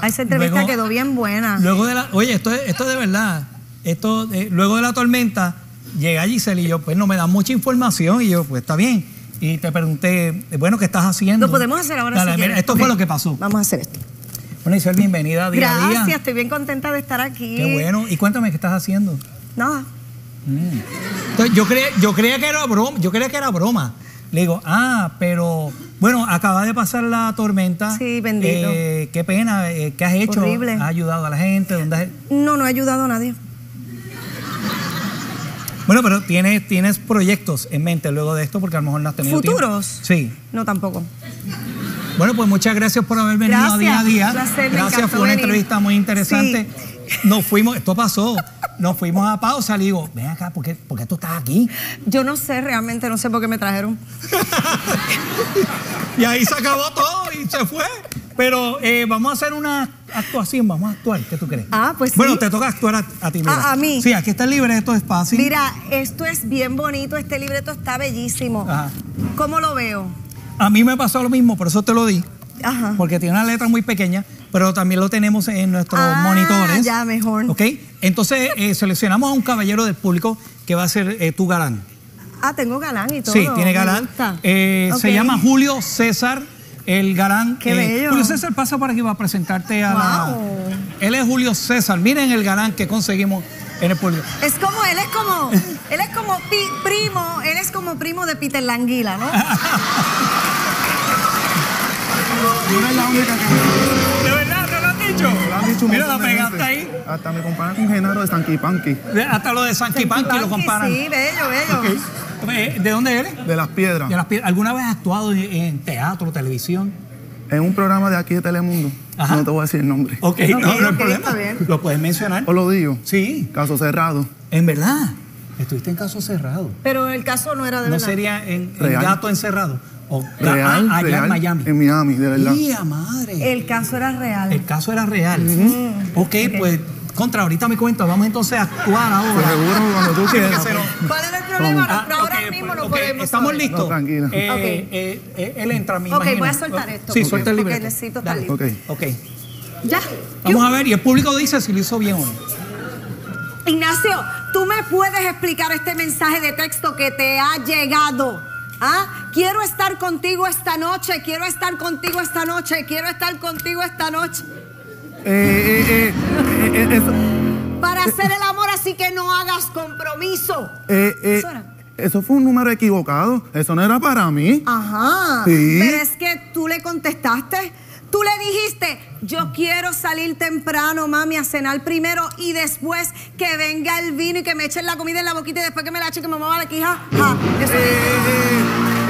Speaker 5: A esa entrevista
Speaker 1: Luego-
Speaker 5: quedó bien buena.
Speaker 1: Luego de la, oye, esto es, esto es de verdad. Esto, eh, luego de la tormenta, llega Giselle y yo, pues no me da mucha información. Y yo, pues está bien. Y te pregunté, bueno, ¿qué estás haciendo?
Speaker 5: Lo podemos hacer ahora
Speaker 1: Dale,
Speaker 5: si
Speaker 1: mira, esto fue lo que pasó.
Speaker 5: Vamos a hacer esto.
Speaker 1: Bueno, Giselle, bienvenida día a día.
Speaker 5: Gracias, estoy bien contenta de estar aquí.
Speaker 1: Qué bueno. Y cuéntame qué estás haciendo.
Speaker 5: Nada.
Speaker 1: Entonces, yo, creía, yo creía que era broma. Yo creía que era broma. Le digo, ah, pero bueno, acaba de pasar la tormenta.
Speaker 5: Sí, bendito.
Speaker 1: Eh, qué pena. eh, ¿Qué has hecho?
Speaker 5: Horrible.
Speaker 1: ¿Has ayudado a la gente? ¿Dónde has-
Speaker 5: No, no he ayudado a nadie.
Speaker 1: Bueno, pero tienes, tienes proyectos en mente luego de esto porque a lo mejor no has tenido tiempo.
Speaker 5: ¿Futuros?
Speaker 1: Sí.
Speaker 5: No, tampoco.
Speaker 1: Bueno, pues muchas gracias por haber venido
Speaker 5: Gracias,
Speaker 1: día a día.
Speaker 5: un placer,
Speaker 1: gracias, fue una
Speaker 5: venir.
Speaker 1: entrevista muy interesante. Nos fuimos, esto pasó, nos fuimos a pausa. Le digo, ven acá, ¿por qué, por qué tú estás aquí?
Speaker 5: Yo no sé realmente, no sé por qué me trajeron.
Speaker 1: Y ahí se acabó todo y se fue. Pero eh, vamos a hacer una actuación, vamos a actuar, ¿qué tú crees?
Speaker 5: Ah, pues sí.
Speaker 1: Bueno, te toca actuar a, a ti. mira.
Speaker 5: Ah, a mí.
Speaker 1: Sí, aquí está el libreto, es fácil.
Speaker 5: Mira, esto es bien bonito, este libreto está bellísimo.
Speaker 1: Ajá.
Speaker 5: ¿Cómo lo veo?
Speaker 1: A mí me pasó lo mismo, por eso te lo di.
Speaker 5: Ajá.
Speaker 1: Porque tiene una letra muy pequeña, pero también lo tenemos en nuestros
Speaker 5: Ah,
Speaker 1: monitores.
Speaker 5: ya, mejor.
Speaker 1: ¿Ok? Entonces, eh, seleccionamos a un caballero del público que va a ser eh, tu galán.
Speaker 5: Ah, tengo galán y todo.
Speaker 1: Sí, tiene galán. Eh, Se
Speaker 5: Ok.
Speaker 1: llama Julio César, el galán.
Speaker 5: Qué bello.
Speaker 1: Julio César pasa por aquí va a presentarte a la.
Speaker 5: Wow.
Speaker 1: Él es Julio César. Miren el galán que conseguimos en el público.
Speaker 5: Es como, él es como, él es como pi- primo, él es como primo de Peter Languila, ¿no?
Speaker 9: La única que
Speaker 1: ¿De verdad te lo han dicho?
Speaker 9: me lo han dicho
Speaker 1: Mira, la pegaste ahí.
Speaker 9: Hasta me comparan con Genaro de Sanky Panky,
Speaker 1: Hasta lo de Sanky Panky lo comparan.
Speaker 5: Sí, bello, bello.
Speaker 1: Eh, ¿De dónde eres?
Speaker 9: de las piedras.
Speaker 1: De las Piedras. ¿Alguna vez has actuado en, en teatro, televisión?
Speaker 9: En un programa de aquí de Telemundo.
Speaker 1: Ajá.
Speaker 9: No te voy a decir el nombre.
Speaker 1: Ok, no, no hay
Speaker 5: ok,
Speaker 1: problema.
Speaker 5: está bien.
Speaker 1: Lo puedes mencionar.
Speaker 9: ¿O lo digo?
Speaker 1: Sí,
Speaker 9: Caso cerrado.
Speaker 1: en verdad. Estuviste en caso cerrado.
Speaker 5: Pero el caso no era de
Speaker 1: ¿No
Speaker 5: verdad.
Speaker 1: sería en, en
Speaker 9: Real.
Speaker 1: gato encerrado? O,
Speaker 9: Real,
Speaker 1: ah, allá
Speaker 9: real.
Speaker 1: en Miami.
Speaker 9: En Miami, de verdad.
Speaker 1: ¡Mía madre!
Speaker 5: El caso era real.
Speaker 1: El caso era real. ok, pues, contra, ahorita me cuento. Vamos entonces a actuar ahora.
Speaker 9: Seguro, cuando tú
Speaker 1: porque
Speaker 9: quieras.
Speaker 5: ¿Cuál era el problema?
Speaker 1: Ah,
Speaker 5: ahora
Speaker 1: ok,
Speaker 5: mismo
Speaker 1: pues,
Speaker 5: no
Speaker 1: ok,
Speaker 5: podemos.
Speaker 1: ¿Estamos
Speaker 5: saber.
Speaker 1: listos?
Speaker 9: No, tranquila.
Speaker 1: Eh,
Speaker 5: Ok.
Speaker 1: eh, eh, él entra, me
Speaker 5: Ok,
Speaker 1: imagino.
Speaker 5: voy a soltar esto.
Speaker 1: Sí, suelta el
Speaker 5: porque
Speaker 1: libreto.
Speaker 5: necesito estar
Speaker 9: listo.
Speaker 1: Ok.
Speaker 5: Ya.
Speaker 1: Vamos a ver, y el público dice si lo hizo bien o no.
Speaker 5: Ignacio, ¿tú me puedes explicar este mensaje de texto que te ha llegado? ¿Ah? Quiero estar contigo esta noche, quiero estar contigo esta noche, quiero estar contigo esta noche.
Speaker 9: Eh, eh, eh, eh, eso,
Speaker 5: Para hacer el amor, así que no hagas compromiso.
Speaker 9: eh, eh,
Speaker 5: Eso
Speaker 9: fue un número equivocado. Eso no era para mí.
Speaker 5: Ajá.
Speaker 9: Sí.
Speaker 5: Pero es que tú le contestaste. Tú le dijiste, yo quiero salir temprano, mami, a cenar primero y después que venga el vino y que me echen la comida en la boquita y después que me la echen que me mueva la quija. Ja. Eso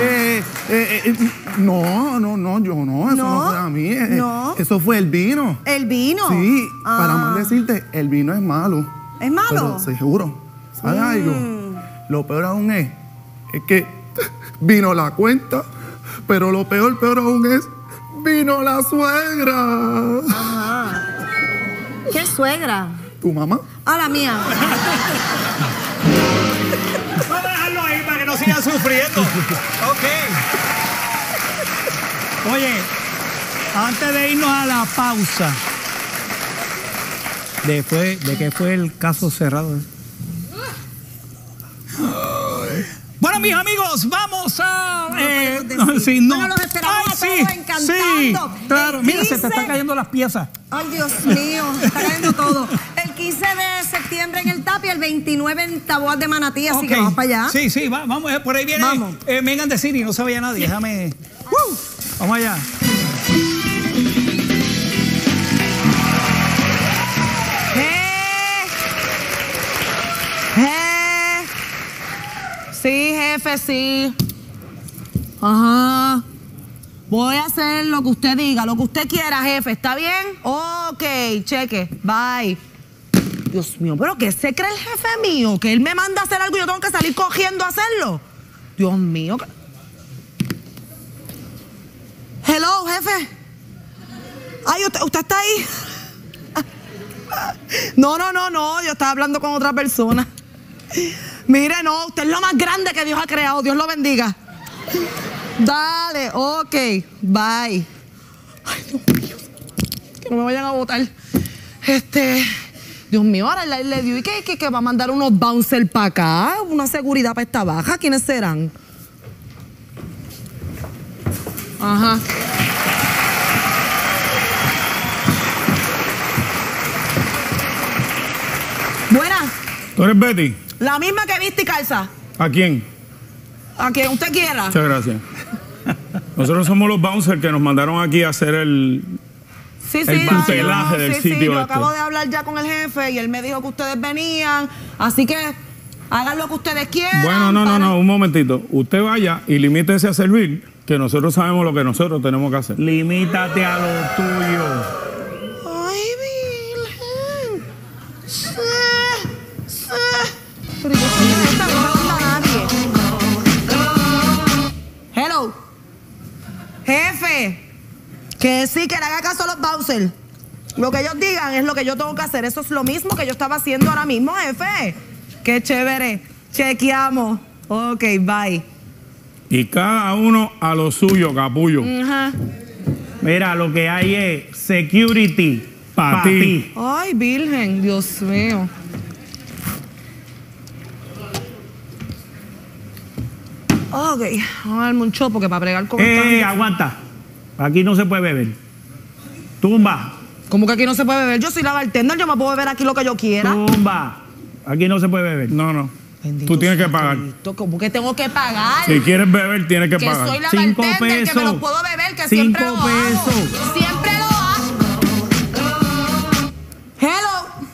Speaker 9: Eh, eh, eh, eh, no, no, no, yo no, eso no,
Speaker 5: No,
Speaker 9: fue a mí.
Speaker 5: no.
Speaker 9: Eso fue el vino.
Speaker 5: El vino.
Speaker 9: Sí, para
Speaker 5: Ah.
Speaker 9: más decirte, el vino es malo.
Speaker 5: ¿Es malo?
Speaker 9: Pero seguro. ¿Sabes algo? Lo peor aún es, es que vino la cuenta, pero lo peor, peor aún es, vino la suegra.
Speaker 5: Ajá. ¿Qué suegra?
Speaker 9: ¿Tu mamá?
Speaker 5: A la mía.
Speaker 1: no sigan sufriendo. ok. Oye, antes de irnos a la pausa, ¿de, fue, de qué fue el caso cerrado? Bueno, mis amigos, vamos a. eh,
Speaker 5: podemos decir.
Speaker 1: sí, no.
Speaker 5: Bueno, los esperamos a
Speaker 1: Ay,
Speaker 5: todos
Speaker 1: sí,
Speaker 5: encantando.
Speaker 1: Sí, claro.
Speaker 5: El
Speaker 1: Mira, se te
Speaker 5: 15
Speaker 1: están cayendo las piezas.
Speaker 5: Ay, Dios mío, está cayendo todo. El 15 de septiembre en el TAPI, el 29 en Taboas de Manatí, así que vamos para allá.
Speaker 1: Sí, sí, va- vamos, eh, por ahí viene
Speaker 5: Vamos.
Speaker 1: eh, Megan de City, no vaya nadie, déjame. ¡Woo! Vamos allá.
Speaker 8: Eh. Eh. Sí, jefe, sí. Ajá. Voy a hacer lo que usted diga, lo que usted quiera, jefe. ¿Está bien? Ok, cheque. Bye. Dios mío, pero ¿qué se cree el jefe mío? Que él me manda a hacer algo y yo tengo que salir cogiendo a hacerlo. Dios mío. que-
Speaker 10: Hello, jefe. Ay, ¿usted, usted está ahí? No, no, no, no. Yo estaba hablando con otra persona. Mire, no, usted es lo más grande que Dios ha creado. Dios lo bendiga. Dale, ok, bye. Ay, Dios mío. Que no me vayan a votar. Este. Dios mío, ahora le, le dio y que, que, que va a mandar unos bouncers para acá, una seguridad para esta baja. ¿Quiénes serán? Ajá. Buenas.
Speaker 2: ¿Tú eres Betty?
Speaker 10: La misma que viste y calza.
Speaker 2: ¿A quién?
Speaker 10: A quien usted quiera.
Speaker 2: Muchas gracias. Nosotros somos los bouncers que nos mandaron aquí a hacer el...
Speaker 10: Sí,
Speaker 2: el
Speaker 10: sí,
Speaker 2: papelaje
Speaker 10: yo-
Speaker 2: del
Speaker 10: sí, sí,
Speaker 2: sitio
Speaker 10: yo
Speaker 2: este.
Speaker 10: acabo de hablar ya con el jefe y él me dijo que ustedes venían. Así que hagan lo que ustedes quieran.
Speaker 2: Bueno, no, no,
Speaker 10: para-
Speaker 2: no, un momentito. Usted vaya y limítese a servir, que nosotros sabemos lo que nosotros tenemos que hacer.
Speaker 11: Limítate a lo tuyo.
Speaker 10: Ay, Virgen. Sí, sí. Pero yo soy esta, no me nadie. Hello. Jefe. Que sí, que le haga caso a los bouncers. Lo que ellos digan es lo que yo tengo que hacer. Eso es lo mismo que yo estaba haciendo ahora mismo, jefe. Qué chévere. Chequeamos. Ok, bye.
Speaker 2: Y cada uno a lo suyo, capullo.
Speaker 10: Ajá.
Speaker 11: Mira, lo que hay es security
Speaker 2: Pa'
Speaker 11: para
Speaker 2: ti.
Speaker 11: ti.
Speaker 10: Ay, Virgen, Dios mío. Ok, vamos a darme un chopo que para bregar con
Speaker 11: Eh, aguanta. Aquí no se puede beber. Tumba,
Speaker 10: Como que aquí no se puede beber. Yo soy la bartender, yo me puedo beber aquí lo que yo quiera.
Speaker 11: tumba. Aquí no se puede beber.
Speaker 2: No, no.
Speaker 10: Bendito
Speaker 2: Tú tienes que pagar.
Speaker 10: Cristo, ¿Cómo que tengo que pagar?
Speaker 2: Si quieres beber, tienes que
Speaker 10: que
Speaker 2: pagar.
Speaker 10: soy la
Speaker 11: Cinco
Speaker 10: bartender, que me
Speaker 11: pesos.
Speaker 10: los puedo beber, que
Speaker 11: Cinco
Speaker 10: siempre lo hago.
Speaker 11: pesos.
Speaker 10: Siempre lo hago. Hello.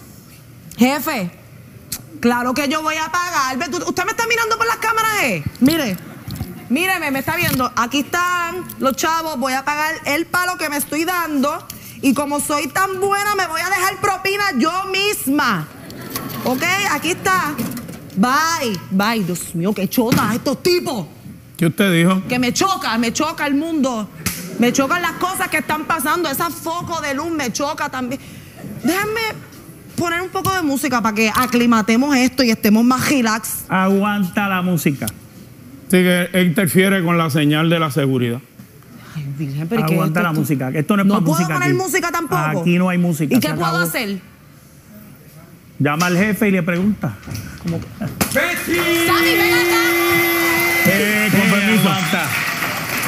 Speaker 10: Jefe. Claro que yo voy a pagar. ¿Usted me está mirando por las cámaras, eh? Mire. Míreme, me está viendo. Aquí están los chavos. Voy a pagar el palo que me estoy dando. Y como soy tan buena, me voy a dejar propina yo misma. ¿Ok? Aquí está. Bye. Bye. Dios mío, qué chota estos tipos
Speaker 2: ¿Qué usted dijo?
Speaker 10: que me choca, me choca el mundo. Me chocan las cosas que están pasando. Esa foco de luz me choca también. Déjenme poner un poco de música para que aclimatemos esto y estemos más relax.
Speaker 11: Aguanta la música.
Speaker 2: Sí, que interfiere con la señal de la seguridad.
Speaker 10: Ay, Virgen, pero ¿y qué es
Speaker 11: Aguanta
Speaker 10: esto?
Speaker 11: la música. Esto no es
Speaker 10: ¿No
Speaker 11: para
Speaker 10: puedo
Speaker 11: música.
Speaker 10: poner
Speaker 11: aquí.
Speaker 10: música tampoco?
Speaker 11: Aquí no hay música.
Speaker 10: ¿Y
Speaker 11: se
Speaker 10: qué puedo
Speaker 11: acabó.
Speaker 10: hacer?
Speaker 11: Llama al jefe y le pregunta.
Speaker 10: ¡Sabi, ven acá!
Speaker 2: Eh, con
Speaker 11: Eh,
Speaker 2: permiso.
Speaker 11: aguanta.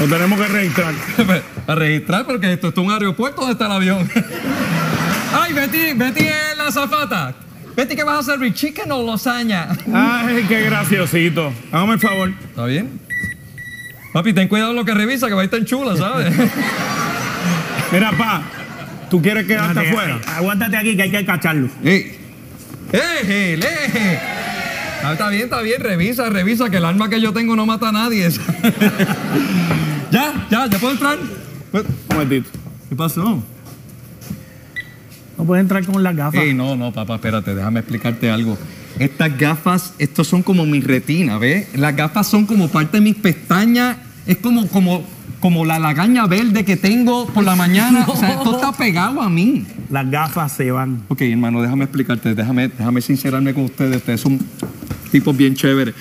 Speaker 2: Lo tenemos que registrar.
Speaker 7: A registrar porque esto, esto es un aeropuerto donde está el avión. Ay, Betty, Betty es la zafata. Betty, ¿qué vas a servir? ¿Chicken o lasaña?
Speaker 2: Ay, qué graciosito. Hágame el favor.
Speaker 7: ¿Está bien? Papi, ten cuidado lo que revisa, que va a estar chula, ¿sabes?
Speaker 2: Mira, pa, ¿tú quieres quedarte
Speaker 11: Espérate,
Speaker 2: afuera?
Speaker 11: Aguántate aquí que hay que cacharlo.
Speaker 7: ¡Ey! ¡Ey, ey! Ah, Está bien, está bien, revisa, revisa, que el arma que yo tengo no mata a nadie. ya, ya, ya puedo entrar.
Speaker 2: Un momentito.
Speaker 7: ¿Qué pasó?
Speaker 11: No puedes entrar con las gafas.
Speaker 7: Ey, no, no, papá, espérate, déjame explicarte algo. Estas gafas, estos son como mi retina, ¿ves? Las gafas son como parte de mis pestañas, es como, como, como la lagaña verde que tengo por la mañana. O sea, esto está pegado a mí.
Speaker 11: Las gafas se van.
Speaker 7: Ok, hermano, déjame explicarte, déjame, déjame sincerarme con ustedes. Ustedes son tipos bien chéveres.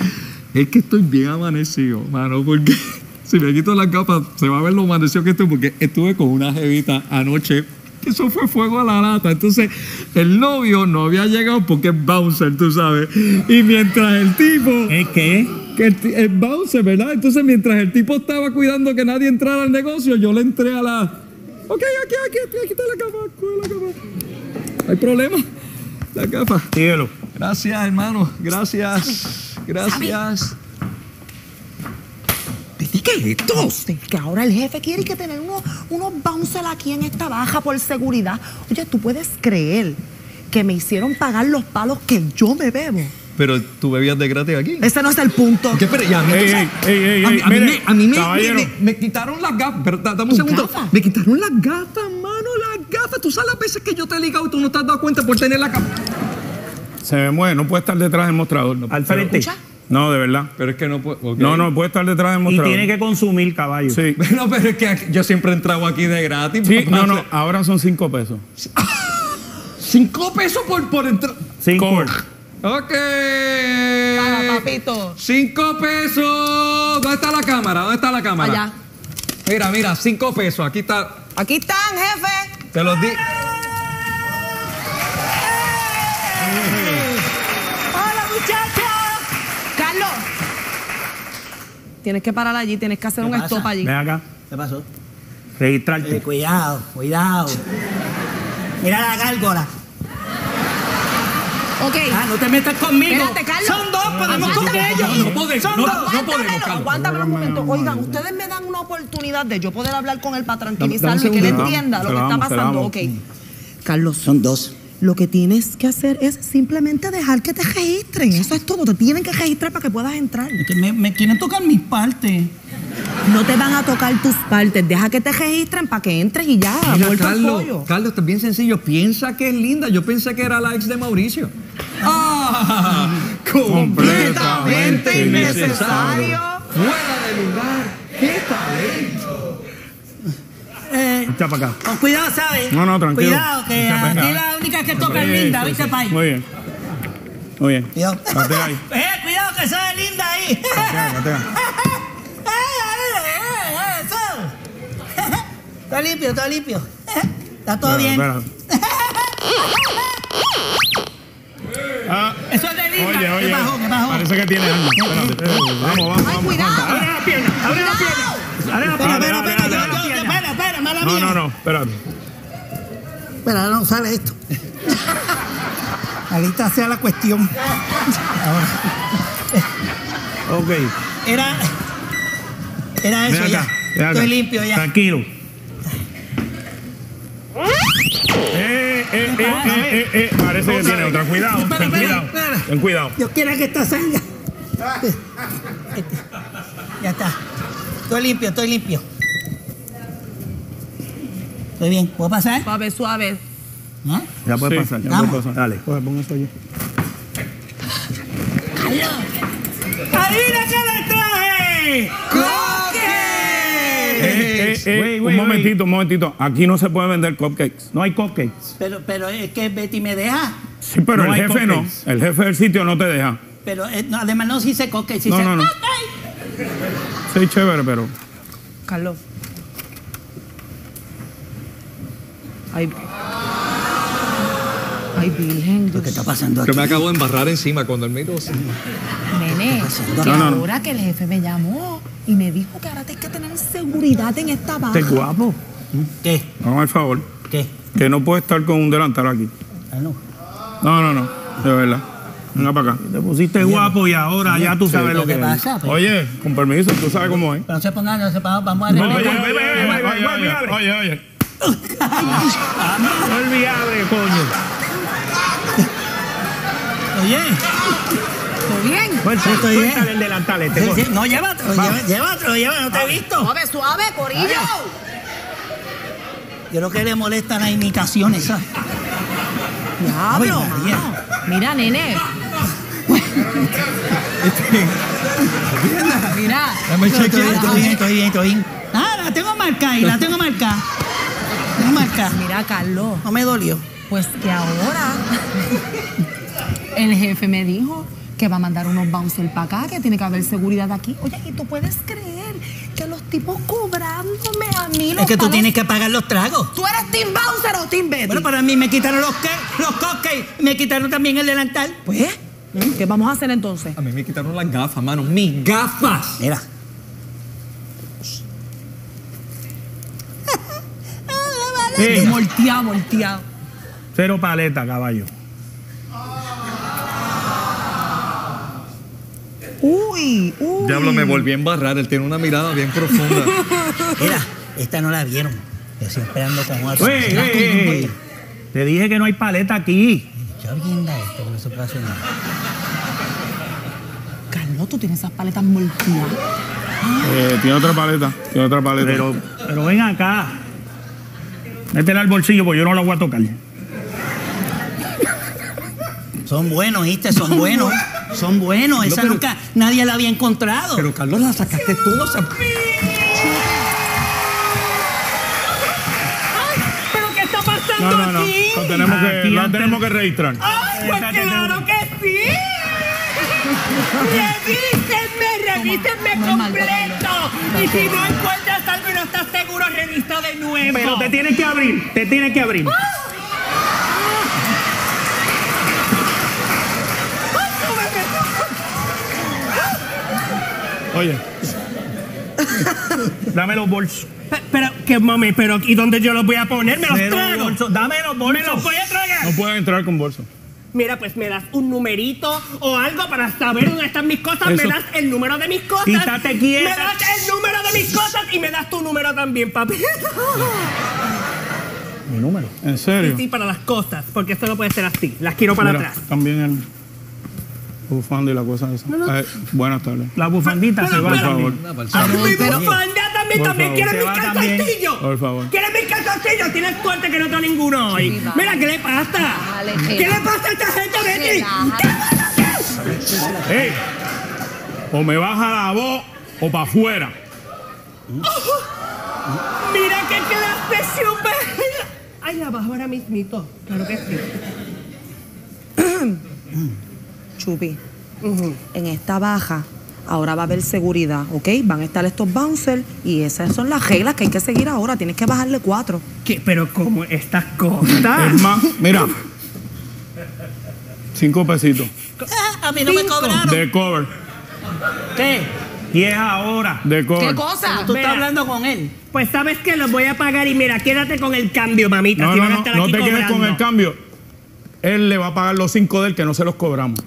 Speaker 7: Es que estoy bien amanecido, mano, porque si me quito las gafas se va a ver lo amanecido que estoy, porque estuve con una jevita anoche. Que Eso fue fuego a la lata. Entonces, el novio no había llegado porque es bouncer, tú sabes. Y mientras el tipo.
Speaker 11: ¿Es qué?
Speaker 7: Que el, bouncer, ¿verdad? Entonces, mientras el tipo estaba cuidando que nadie entrara al negocio, yo le entré a la. Ok, aquí, aquí, aquí, aquí está la capa, coge la capa. ¿Hay problema? La capa.
Speaker 11: Síguelo.
Speaker 7: Gracias, hermano. Gracias. Gracias.
Speaker 10: Betty, ¿qué es esto? Que ahora el jefe quiere que tener unos, unos bouncers aquí en esta baja por seguridad. Oye, ¿tú puedes creer que me hicieron pagar los palos que yo me bebo?
Speaker 7: Pero tú bebías de gratis aquí.
Speaker 10: Ese no es el punto.
Speaker 7: ¿Qué? Pero, y a mí, me, quitaron las gafas. Pero da- dame un
Speaker 10: ¿Tus
Speaker 7: segundo. Me quitaron las gafas, mano, las gafas. Tú sabes las veces que yo te he ligado y tú no te has dado cuenta por tener la capa.
Speaker 2: Se me mueve, no puede estar detrás del mostrador. no.
Speaker 11: Al frente.
Speaker 10: Escucha,
Speaker 2: No, de verdad.
Speaker 7: Pero es que no puedo. ok.
Speaker 2: No, no, puede estar detrás del
Speaker 11: Y
Speaker 2: mostrador.
Speaker 11: tiene que consumir caballo.
Speaker 2: Sí.
Speaker 7: No, pero es que yo siempre he entrado aquí de gratis.
Speaker 2: Sí,
Speaker 7: papá.
Speaker 2: no, no, ahora son cinco pesos.
Speaker 7: Cinco pesos por, por entrar.
Speaker 11: Cinco.
Speaker 2: Cover.
Speaker 7: Ok.
Speaker 10: Paga, papito.
Speaker 7: Cinco pesos. ¿Dónde está la cámara? ¿Dónde está la cámara?
Speaker 10: Allá.
Speaker 7: Mira, mira, cinco pesos. Aquí está.
Speaker 10: Aquí están, jefe.
Speaker 7: Te los di.
Speaker 10: Hola, muchachos. Carlos. Tienes que parar allí, tienes que hacer un
Speaker 1: pasa?
Speaker 10: stop allí.
Speaker 11: Ven acá.
Speaker 1: ¿Qué pasó?
Speaker 11: Registrarte.
Speaker 1: Eh, cuidado, cuidado. Mira la gárgola.
Speaker 10: Ok.
Speaker 1: Ah, no te metas conmigo.
Speaker 10: Espérate, Carlos.
Speaker 1: Son dos, podemos con ellos.
Speaker 7: No podemos,
Speaker 1: Son
Speaker 7: no,
Speaker 1: dos.
Speaker 7: no podemos, Carlos.
Speaker 10: aguántamelo un momento. Oigan, ustedes me dan una oportunidad de yo poder hablar con él para tranquilizarlo y que él entienda lo que está pasando. Ok. Carlos,
Speaker 1: Son dos.
Speaker 10: Lo que tienes que hacer es simplemente dejar que te registren. Eso es todo. Te tienen que registrar para que puedas entrar.
Speaker 1: Es que me, me quieren tocar mis partes.
Speaker 10: No te van a tocar tus partes. Deja que te registren para que entres y ya.
Speaker 7: Mira, Carlos,
Speaker 10: pollo.
Speaker 7: Carlos, esto es bien sencillo. Piensa que es linda. Yo pensé que era la ex de Mauricio. ¡Ah!
Speaker 2: Completamente
Speaker 10: innecesario.
Speaker 7: Fuera de lugar. ¡Qué talento!
Speaker 11: Para acá.
Speaker 1: con cuidado, ¿sabes?
Speaker 2: No, no, tranquilo.
Speaker 1: Cuidado, que aquí la única que toca es linda, ¿viste. Pai?
Speaker 2: Muy bien. Muy bien.
Speaker 1: Cuidado.
Speaker 2: Ahí.
Speaker 1: Eh, cuidado, que sale linda ahí. Eh, eso. Está limpio, está limpio. Está todo bien.
Speaker 2: Ah,
Speaker 1: Eso es de linda.
Speaker 2: oye,
Speaker 1: ¿Qué
Speaker 2: oye.
Speaker 1: bajó? ¿Qué bajó?
Speaker 2: Parece que tiene. Espérate. Vamos, vamos,
Speaker 10: Ay, cuidado.
Speaker 11: Abre la pierna, abre la pierna. Abre la
Speaker 1: Espera,
Speaker 2: No,
Speaker 1: mía.
Speaker 2: no, no. Espérate.
Speaker 1: Espera, no sale esto. Ahorita sea la cuestión. Ahora.
Speaker 11: Ok.
Speaker 1: Era. Era eso
Speaker 11: acá.
Speaker 1: ya. Estoy limpio ya.
Speaker 11: Tranquilo. Eh, eh, eh, eh, eh, eh. Parece que tiene otra. Cuidado, ten cuidado. Ten cuidado.
Speaker 1: Dios quiera que esta salga. Ya está. Estoy limpio, estoy limpio. Estoy bien. ¿Puedo pasar?
Speaker 10: Suave, suave.
Speaker 1: ¿Ah?
Speaker 11: Ya puede
Speaker 2: Sí,
Speaker 11: pasar, ya
Speaker 1: vamos.
Speaker 11: puede pasar. Dale.
Speaker 2: Coge, pon eso allí.
Speaker 1: ¡Adivina qué le traje!
Speaker 2: Eh, eh, eh,
Speaker 11: Wait,
Speaker 2: un
Speaker 11: wait,
Speaker 2: momentito, un momentito. Aquí no se puede vender cupcakes.
Speaker 11: No hay cupcakes.
Speaker 1: Pero, pero es que Betty me deja.
Speaker 2: Sí, pero
Speaker 11: No
Speaker 2: el jefe no.
Speaker 11: cupcakes.
Speaker 2: El jefe del sitio no te deja.
Speaker 1: Pero eh, no, además no si se coque, si
Speaker 2: No,
Speaker 1: se
Speaker 2: no, no. Sí, chévere, pero.
Speaker 10: Carlos. Ay. Ay, Virgen.
Speaker 1: ¿Qué está pasando
Speaker 7: Que
Speaker 1: aquí?
Speaker 7: me acabo de embarrar encima cuando él me miró.
Speaker 10: Nene, que
Speaker 2: No, no, no.
Speaker 10: ahora que el jefe me llamó y me dijo que ahora tienes que tener seguridad en esta baja.
Speaker 2: Este guapo.
Speaker 1: ¿Qué?
Speaker 2: Vamos al favor.
Speaker 1: ¿Qué?
Speaker 2: Que no puede estar con un delantal aquí.
Speaker 1: Ah, no.
Speaker 2: No, no, no. De verdad. Venga para acá.
Speaker 11: Te pusiste guapo y ahora ya tú sabes lo
Speaker 1: ¿Qué
Speaker 11: que es.
Speaker 1: pasa? Pero,
Speaker 2: Oye, con permiso, tú sabes cómo es.
Speaker 1: pero no se pongan, no se pongan, vamos a
Speaker 11: No,
Speaker 1: arreglar.
Speaker 11: oye, oye, oye, oye,
Speaker 2: oye,
Speaker 11: oye,
Speaker 2: oye,
Speaker 11: No olvides, coño.
Speaker 1: Oye,
Speaker 10: ¿Todo bien?
Speaker 11: Suéltale,
Speaker 1: Estoy bien.
Speaker 11: el delantal este.
Speaker 1: sí, sí, no, llévatelo, llévatelo, llévatelo, llévatelo, no te he visto.
Speaker 10: Suave, suave, corillo.
Speaker 1: Yo creo que le molestan las imitaciones, ¿sabes?
Speaker 10: Diablo. Mira, nene. Mira.
Speaker 1: Estoy bien,
Speaker 7: chequear.
Speaker 1: estoy bien, estoy bien, estoy bien. Ah, la tengo marcada y la tengo marcada.
Speaker 10: Mira, Carlos.
Speaker 1: No me dolió.
Speaker 10: Pues que ahora el jefe me dijo que va a mandar unos bouncers para acá, que tiene que haber seguridad aquí. Oye, ¿y tú puedes creer que los tipos cobrándome a mí los
Speaker 1: Es que tú
Speaker 10: palos-
Speaker 1: tienes que pagar los tragos.
Speaker 10: ¿Tú eres Team Bouncer o Team Betty?
Speaker 1: Bueno, para mí me quitaron los, que, los cupcakes, me quitaron también el delantal.
Speaker 10: Pues, ¿qué vamos a hacer entonces?
Speaker 7: A mí me quitaron las gafas, mano. ¡Mis gafas!
Speaker 1: Mira.
Speaker 11: Sí,
Speaker 10: Volteado, volteado.
Speaker 11: Cero paleta, caballo.
Speaker 10: Uy, uy.
Speaker 7: Diablo, me volví a embarrar. Él tiene una mirada bien profunda.
Speaker 1: Mira, esta no la vieron. Yo estoy esperando con
Speaker 11: ey, ey. Te dije que no hay paleta aquí.
Speaker 1: Ya vienda esto, que no se puede hacer nada.
Speaker 10: Carlos, tú tienes esas paletas volteadas.
Speaker 2: Eh, tiene otra paleta. Tiene otra paleta.
Speaker 11: Pero, pero ven acá. Métela al bolsillo porque yo no la voy a tocar.
Speaker 1: Son buenos, ¿viste? Son buenos. Son buenos, esa
Speaker 7: pero-
Speaker 1: nunca nadie la había encontrado.
Speaker 7: Pero Carlos, la sacaste tú, no se...
Speaker 12: ¿Pero qué está pasando
Speaker 2: No, no, no.
Speaker 12: aquí?
Speaker 2: Lo tenemos que,
Speaker 11: Aquí
Speaker 2: lo tenemos que registrar.
Speaker 12: ¡Ay, pues claro que sí! ¡Revísenme, revísenme completo! Y si no encuentras algo y no estás seguro, revisa de nuevo.
Speaker 11: Pero te tienes que abrir, te tienes que abrir.
Speaker 2: Oye.
Speaker 11: Dame los bolsos.
Speaker 13: Pe- Pero, ¿qué mami? Pero, ¿y dónde yo los voy a poner? ¿Me los trago?
Speaker 11: bolsos. Dame los
Speaker 13: ¿Me
Speaker 11: bolsos.
Speaker 13: los voy a tragar?
Speaker 2: No pueden entrar con bolso.
Speaker 13: Mira, pues me das un numerito o algo para saber dónde están mis cosas.
Speaker 2: Eso.
Speaker 13: Me das el número de mis cosas.
Speaker 11: Quítate quieta.
Speaker 13: Me das el número de mis cosas y me das tu número también, papi.
Speaker 2: Mi número. ¿En serio?
Speaker 13: Sí, para las cosas, porque esto no puede ser así. Las quiero para
Speaker 2: Mira,
Speaker 13: atrás.
Speaker 2: También el bufando y la cosa esa. Eh, buenas tardes.
Speaker 11: La bufandita se
Speaker 13: Pero,
Speaker 11: va
Speaker 2: Por
Speaker 13: pero-
Speaker 2: favor.
Speaker 13: ¡Ah, mi bufanda quieren
Speaker 11: Se
Speaker 13: mis calzoncillos!
Speaker 2: Por favor.
Speaker 13: ¿Quieren mis calzoncillos? Tienes suerte que no tengo ninguno hoy. Mira, ¿qué le pasa?
Speaker 10: Dale,
Speaker 13: ¿Qué le pasa a esta gente, Betty?
Speaker 10: Relájate.
Speaker 2: ¡Ey! O me baja la voz o para afuera.
Speaker 13: Mira que quedaste súper. Ay, la bajo ahora mismito. Claro que sí.
Speaker 10: Chupi, en esta baja ahora va a haber seguridad, ¿ok? Van a estar estos bouncers y esas son las reglas que hay que seguir ahora. Tienes que bajarle cuatro.
Speaker 13: ¿Qué? Pero como estas cosas.
Speaker 2: Es más, mira. Cinco pesitos.
Speaker 1: Ah, a mí no me cobraron.
Speaker 2: De cover.
Speaker 1: ¿Qué?
Speaker 11: Y es ahora.
Speaker 2: De cover.
Speaker 10: cosa?
Speaker 1: Tú
Speaker 13: Mira.
Speaker 1: estás hablando con él.
Speaker 13: Pues sabes que los voy a pagar y mira, quédate con el cambio, mamita.
Speaker 2: No,
Speaker 13: si
Speaker 2: no,
Speaker 13: van a
Speaker 2: no.
Speaker 13: estar
Speaker 2: No
Speaker 13: aquí
Speaker 2: te quedes con el cambio. Él le va a pagar los cinco de él que no se los cobramos.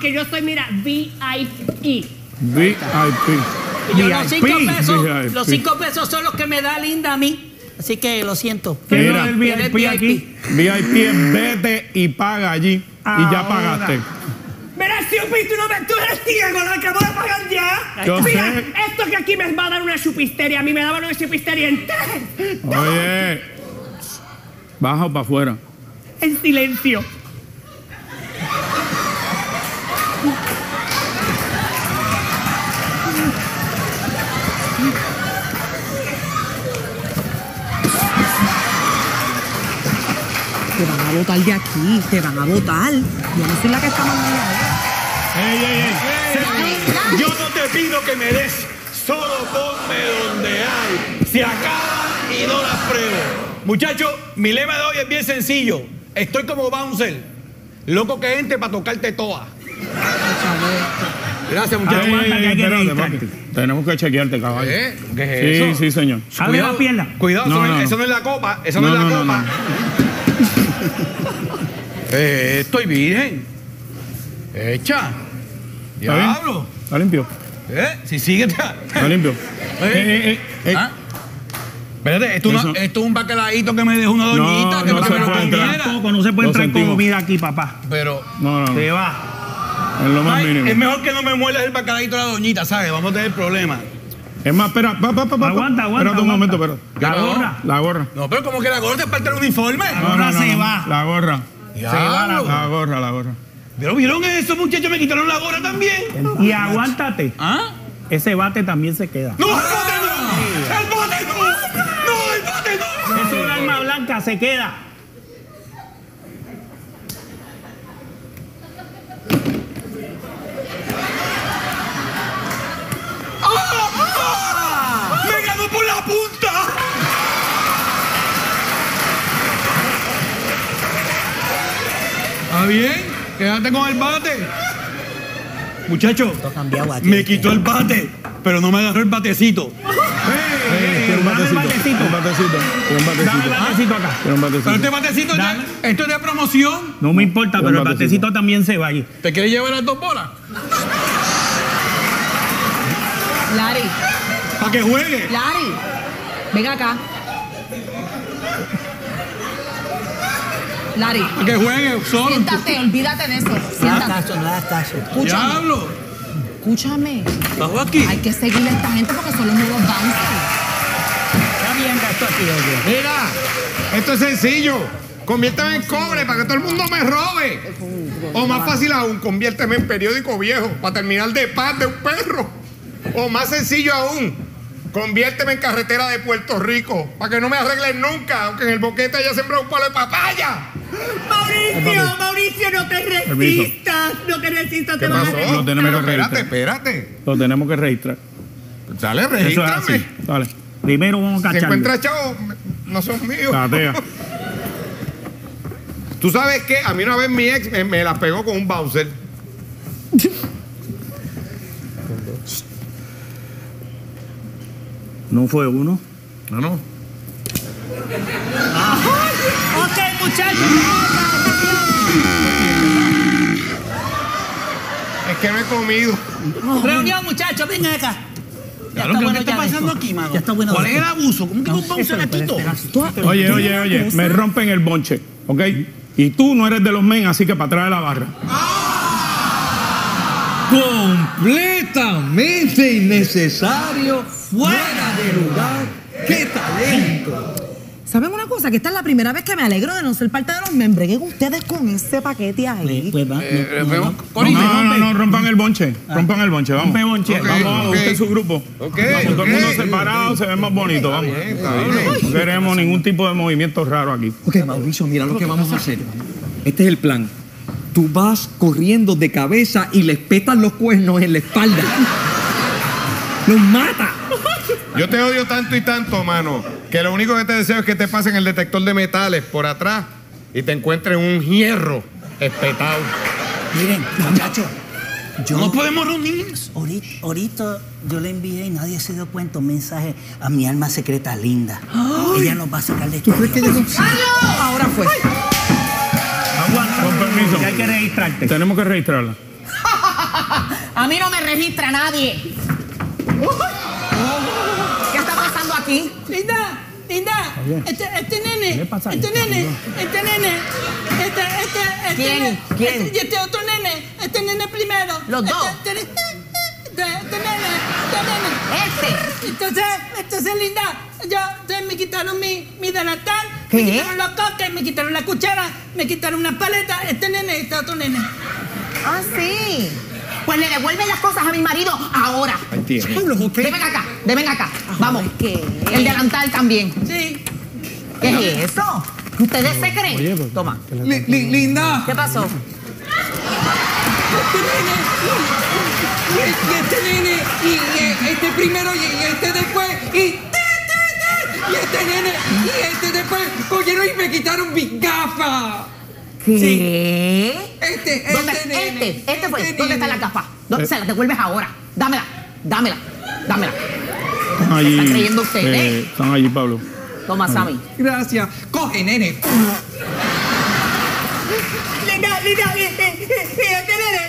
Speaker 13: Porque yo soy, mira, VIP.
Speaker 2: VIP.
Speaker 1: yo los cinco
Speaker 2: VIP.
Speaker 1: pesos, los cinco pesos son los que me da Linda a mí. Así que lo siento.
Speaker 2: Mira.
Speaker 11: el VIP aquí.
Speaker 2: VIP es vete y paga allí. Y ya
Speaker 11: Ahora.
Speaker 13: Mira,
Speaker 2: pagaste.
Speaker 13: Chupi, tú no me tú eres ciego, lo acabo de pagar ya.
Speaker 2: Yo
Speaker 13: Mira,
Speaker 2: sé.
Speaker 13: esto que aquí me va a dar una chupisteria, a mí me daban una chupisteria entera.
Speaker 2: Oye. Baja para afuera.
Speaker 13: En silencio.
Speaker 10: Te van a votar de aquí, te van a votar. Yo no soy la que está mandando.
Speaker 2: Ey, ey, ey.
Speaker 14: Yo no te pido que me des, solo ponme donde hay. Se acaban y no las pruebo. Muchachos, mi lema de hoy es bien sencillo. Estoy como bouncer. Loco que entre para tocarte toda. Gracias,
Speaker 2: Ey,
Speaker 14: muchachos.
Speaker 2: Tenemos que chequearte, caballo.
Speaker 14: ¿Eh? ¿Qué es
Speaker 2: Sí,
Speaker 14: eso?
Speaker 2: sí, señor.
Speaker 11: Abre la pierna.
Speaker 14: Cuidado,
Speaker 2: No,
Speaker 14: eso, no,
Speaker 2: no,
Speaker 14: es-
Speaker 2: no.
Speaker 14: eso no es la copa. Eso no,
Speaker 2: No,
Speaker 14: es la
Speaker 2: no, no,
Speaker 14: copa. Eh, estoy virgen. Echa.
Speaker 2: ¿Está bien?
Speaker 14: Diablo.
Speaker 2: Está limpio.
Speaker 14: ¿Eh? Si sigue.
Speaker 2: Está limpio.
Speaker 14: Eh,
Speaker 2: ey, ey, ey.
Speaker 14: ¿Ah? Espérate, esto, es un bacalaíto que me dejó una
Speaker 2: No,
Speaker 14: doñita. que
Speaker 2: no se
Speaker 14: me lo comiera.
Speaker 11: Tampoco, no se puede entrar con comida aquí, papá.
Speaker 14: Pero
Speaker 2: No, no.
Speaker 11: Se va.
Speaker 2: Es lo más
Speaker 14: ay,
Speaker 2: mínimo.
Speaker 14: es mejor que no me muerdas el bacalaíto de la doñita, ¿sabes? Vamos a tener problemas.
Speaker 2: Es más, espera, pa, pa, pa, pa,
Speaker 11: Aguanta, aguanta,
Speaker 2: Espérate un momento, espérate.
Speaker 11: La
Speaker 14: ¿Qué
Speaker 11: gorra.
Speaker 2: La gorra.
Speaker 14: No, pero como que la gorra es parte del uniforme.
Speaker 2: No, no, no,
Speaker 11: se
Speaker 2: no.
Speaker 11: va.
Speaker 2: La gorra.
Speaker 11: Se va la.
Speaker 2: La gorra, la gorra.
Speaker 14: ¿Pero vieron eso, muchachos? Me quitaron la gorra también.
Speaker 11: Y aguántate.
Speaker 14: ¿Ah?
Speaker 11: Ese bate también se queda.
Speaker 14: ¡No, el bote no! ¡El bote no! ¡No, el bote no!
Speaker 11: Es un arma blanca, se queda.
Speaker 14: Bien? Quédate con el bate. Muchacho,
Speaker 1: aquí.
Speaker 14: me quitó el bate, pero no me agarró el batecito.
Speaker 2: Quiero un
Speaker 11: dame el
Speaker 2: batecito. Un batecito. Un
Speaker 11: Dame el
Speaker 2: batecito.
Speaker 11: batecito acá.
Speaker 2: Quiero un batecito.
Speaker 14: Pero este batecito, ya- esto es de promoción.
Speaker 11: No me importa,
Speaker 2: Un
Speaker 11: pero el
Speaker 2: batecito.
Speaker 11: batecito también se va allí.
Speaker 14: ¿Te quieres llevar las dos bolas?
Speaker 10: Lari,
Speaker 14: Para que juegue.
Speaker 10: Lari, ven acá. Lari,
Speaker 14: Para que juegue solo.
Speaker 10: siéntate, olvídate de eso. Siéntate.
Speaker 1: caso, no hagas caso.
Speaker 10: Escúchame,
Speaker 14: Diablo.
Speaker 10: escúchame.
Speaker 14: Bajo aquí.
Speaker 10: Hay que seguir a esta gente porque son los nuevos bouncers.
Speaker 1: Está bien, gasto aquí, oye.
Speaker 6: Mira, esto es sencillo. Conviérteme en cobre para que todo el mundo me robe. O más fácil aún, conviérteme en periódico viejo para terminar de paz de un perro. O más sencillo aún, conviérteme en carretera de Puerto Rico para que no me arreglen nunca, aunque en el boquete haya sembrado un palo de papaya.
Speaker 1: Mauricio, Mauricio, no te resistas. No te resistas, te
Speaker 6: ¿Qué
Speaker 1: vas a?
Speaker 2: Lo tenemos que
Speaker 6: Pero espérate,
Speaker 2: registrar.
Speaker 6: espérate.
Speaker 2: Lo tenemos que registrar.
Speaker 6: Dale,
Speaker 2: Eso es
Speaker 6: regístrame.
Speaker 2: así. Dale. Primero vamos a
Speaker 6: Si
Speaker 2: cacharlo.
Speaker 6: encuentras chavos, no son míos.
Speaker 2: Catea.
Speaker 6: ¿Tú sabes qué? A mí una vez mi ex me, me la pegó con un bouncer.
Speaker 2: No fue uno.
Speaker 6: No, no.
Speaker 1: Muchachos.
Speaker 6: Es que no he comido.
Speaker 1: Reunión, muchachos, vengan acá. Ya está bueno,
Speaker 14: ¿Qué está
Speaker 1: ya
Speaker 14: pasando
Speaker 1: esto.
Speaker 14: aquí, mano?
Speaker 1: Ya está bueno.
Speaker 14: ¿Cuál es el abuso? ¿Cómo que
Speaker 1: No,
Speaker 14: un
Speaker 1: espera.
Speaker 2: Oye, oye, oye, me rompen el bonche, ¿ok? Y tú no eres de los men, así que para atrás de la barra.
Speaker 7: Completamente innecesario, fuera de lugar. ¡Qué talento!
Speaker 15: ¿Saben una cosa? Que esta es la primera vez que me alegro de no ser parte de los membros. Que ustedes con ese paquete ahí.
Speaker 1: Pues va,
Speaker 6: Eh,
Speaker 1: no, no, no.
Speaker 2: No, no, no, rompan el bonche. Rompan el bonche, vamos.
Speaker 11: Rompe bonche.
Speaker 2: Vamos, vamos,
Speaker 6: ok.
Speaker 2: busquen su grupo.
Speaker 6: Ok,
Speaker 2: Vamos, todo el mundo separado, se ve más bonito, vamos.
Speaker 6: bien, está bien.
Speaker 2: No queremos ningún tipo de movimiento raro aquí.
Speaker 7: Ok, Mauricio, mira lo que vamos a hacer. Este es el plan. Tú vas corriendo de cabeza y les petas los cuernos en la espalda. ¡Los mata!
Speaker 6: Yo te odio tanto y tanto, mano, que lo único que te deseo es que te pasen el detector de metales por atrás y te encuentres un hierro espetado.
Speaker 1: Miren, muchachos. Yo,
Speaker 14: No podemos reunirnos.
Speaker 1: Ahorita, ahorita yo le envié y nadie se dio cuenta un mensaje a mi alma secreta linda. Ella nos va a sacar de esto.
Speaker 15: Ahora fue.
Speaker 11: Aguanta.
Speaker 2: Con permiso.
Speaker 11: Que hay que registrarte.
Speaker 2: Tenemos que registrarla.
Speaker 15: A mí no me registra nadie. ¿Qué está pasando aquí?
Speaker 1: Linda, linda, este, este nene,
Speaker 2: pasa
Speaker 1: este nene, este nene, este, este, este,
Speaker 15: ¿Quién?
Speaker 1: ne-
Speaker 15: ¿Quién?
Speaker 1: este- y este otro nene, este nene primero.
Speaker 15: Los dos.
Speaker 1: Este, este, este, este nene, este nene.
Speaker 15: Este.
Speaker 1: Entonces, entonces, linda, ustedes me quitaron mi, mi delantal,
Speaker 15: ¿Qué?
Speaker 1: me quitaron los coques, me quitaron la cuchara, me quitaron una paleta, este nene y este otro nene.
Speaker 15: Ah, sí. Pues le devuelven las cosas a mi marido ahora. Deben acá, deben acá. Vamos. El delantal también.
Speaker 1: Sí.
Speaker 15: ¿Qué es eso? ¿Ustedes se creen? Toma.
Speaker 7: Linda,
Speaker 15: ¿Qué pasó?
Speaker 7: y este nene, y, y este primero, y, y este después, y, y este nene, y este después, cogieron y me quitaron mis gafas.
Speaker 15: ¿Qué?
Speaker 7: Este,
Speaker 15: ¿Dónde?
Speaker 7: este nene,
Speaker 15: Este, este fue.
Speaker 7: este
Speaker 15: ¿Dónde está
Speaker 7: nene.
Speaker 15: la gafa? ¿Dónde se las devuelves ahora? Dámela, dámela, dámela.
Speaker 2: Están allí.
Speaker 15: está creyendo usted,
Speaker 2: eh,
Speaker 15: eh?
Speaker 2: Están allí, Pablo.
Speaker 15: Toma, Sammy.
Speaker 7: Gracias. Coge, nene.
Speaker 1: Linda, linda, este nene, este nene,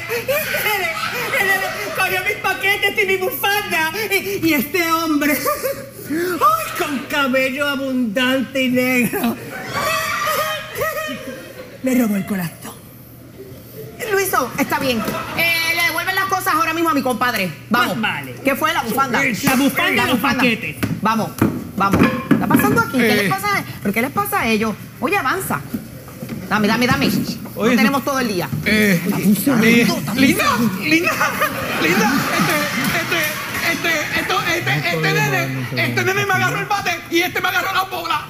Speaker 1: este nene cogió mis paquetes y mi bufanda. Y, y este hombre, ay, con cabello abundante y negro, me robó el corazón.
Speaker 15: Luiso, está bien. Eh, le devuelven las cosas ahora mismo a mi compadre. Vamos.
Speaker 1: Pues vale.
Speaker 15: ¿Qué fue la bufanda?
Speaker 1: Eh, la bufanda los paquetes.
Speaker 15: Vamos, vamos. ¿Qué está pasando aquí? ¿Qué
Speaker 6: Eh.
Speaker 15: les pasa? ¿Pero qué les pasa a ellos? Oye, avanza. Dame, dame, dame. No tenemos todo el día.
Speaker 6: Eh, linda, linda, linda, linda, este, este, este, esto, este, este nene, este nene me agarró el bate y este me agarró la bola.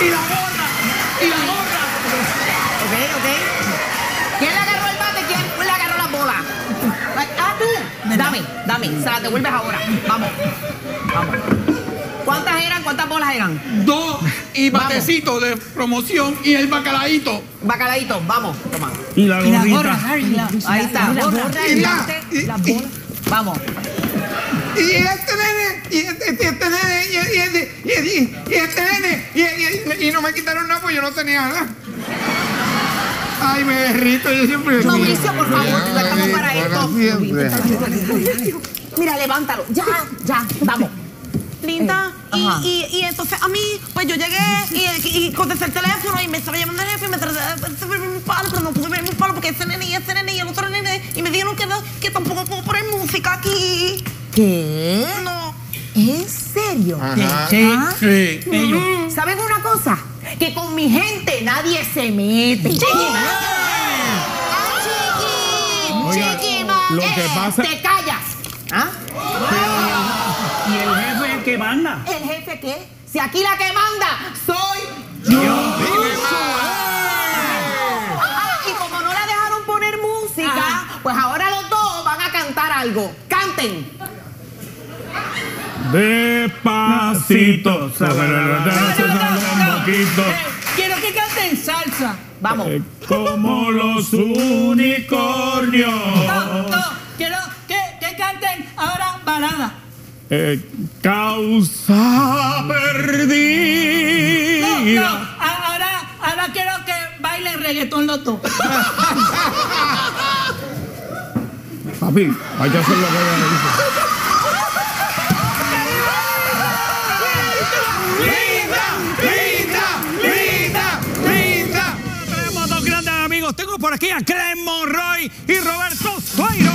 Speaker 6: Y, la gorra, y la gorra.
Speaker 15: Ok, ok. ¿Quién le agarró el bate? ¿Quién le agarró la bola? Ah, tú. Dame, dame. Se las devuelves ahora. Vamos. Vamos. ¿Cuántas eran? ¿Cuántas bolas eran?
Speaker 14: Dos y
Speaker 15: Vamos.
Speaker 14: batecito de promoción y el bacalaíto.
Speaker 15: Bacalaíto, vamos. Toma.
Speaker 2: Y la gorrita.
Speaker 15: Ahí está.
Speaker 1: La gorra,
Speaker 15: Gorra, el
Speaker 14: y la-
Speaker 15: bate,
Speaker 14: y-
Speaker 15: las bolas. Vamos.
Speaker 6: Y este nene, y este, y este nene, y, y, este- y, y- y este nene, y, y- y no me quitaron nada pues yo no tenía nada. Ay, me derrito, yo siempre...
Speaker 15: Mauricio, por favor, no estamos para
Speaker 6: Para
Speaker 15: esto.
Speaker 6: siempre.
Speaker 15: Mira, levántalo. Ya, ya, vamos.
Speaker 10: Linda, y, y, y entonces a mí, pues yo llegué y, y contesté el teléfono y me estaba llamando el jefe y me traté de ver mi palo, pero no pude ver mi palo porque ese nene y ese nene y el otro nene y me dijeron que, no- que tampoco puedo poner música aquí.
Speaker 15: ¿Qué?
Speaker 10: No.
Speaker 15: ¿En serio?
Speaker 6: Ajá.
Speaker 11: Sí.
Speaker 15: ¿Ah?
Speaker 14: Sí.
Speaker 15: ¿Saben una cosa? que con mi gente nadie se mete. Chiqui,
Speaker 2: Oiga,
Speaker 15: chiqui,
Speaker 2: lo que
Speaker 15: eh,
Speaker 2: pasa-
Speaker 15: Te callas. ¿Ah?
Speaker 11: ¿Y el jefe que manda?
Speaker 15: ¿El jefe qué? Si aquí la que manda soy yo. Ah, y como no la dejaron poner música, pues ahora los dos van a cantar algo. Canten.
Speaker 2: Despacito.
Speaker 1: Quiero que canten salsa.
Speaker 15: Vamos.
Speaker 2: Eh, Como los unicornios.
Speaker 1: No, no, quiero que, que canten ahora balada.
Speaker 2: Eh, causa
Speaker 1: No, no,
Speaker 2: perdida.
Speaker 1: a- ahora, ahora quiero que bailen reggaetón los dos.
Speaker 2: Papi, hay que hacer lo que ella dice.
Speaker 1: Por aquí a Clem Monroy y Roberto Suairo.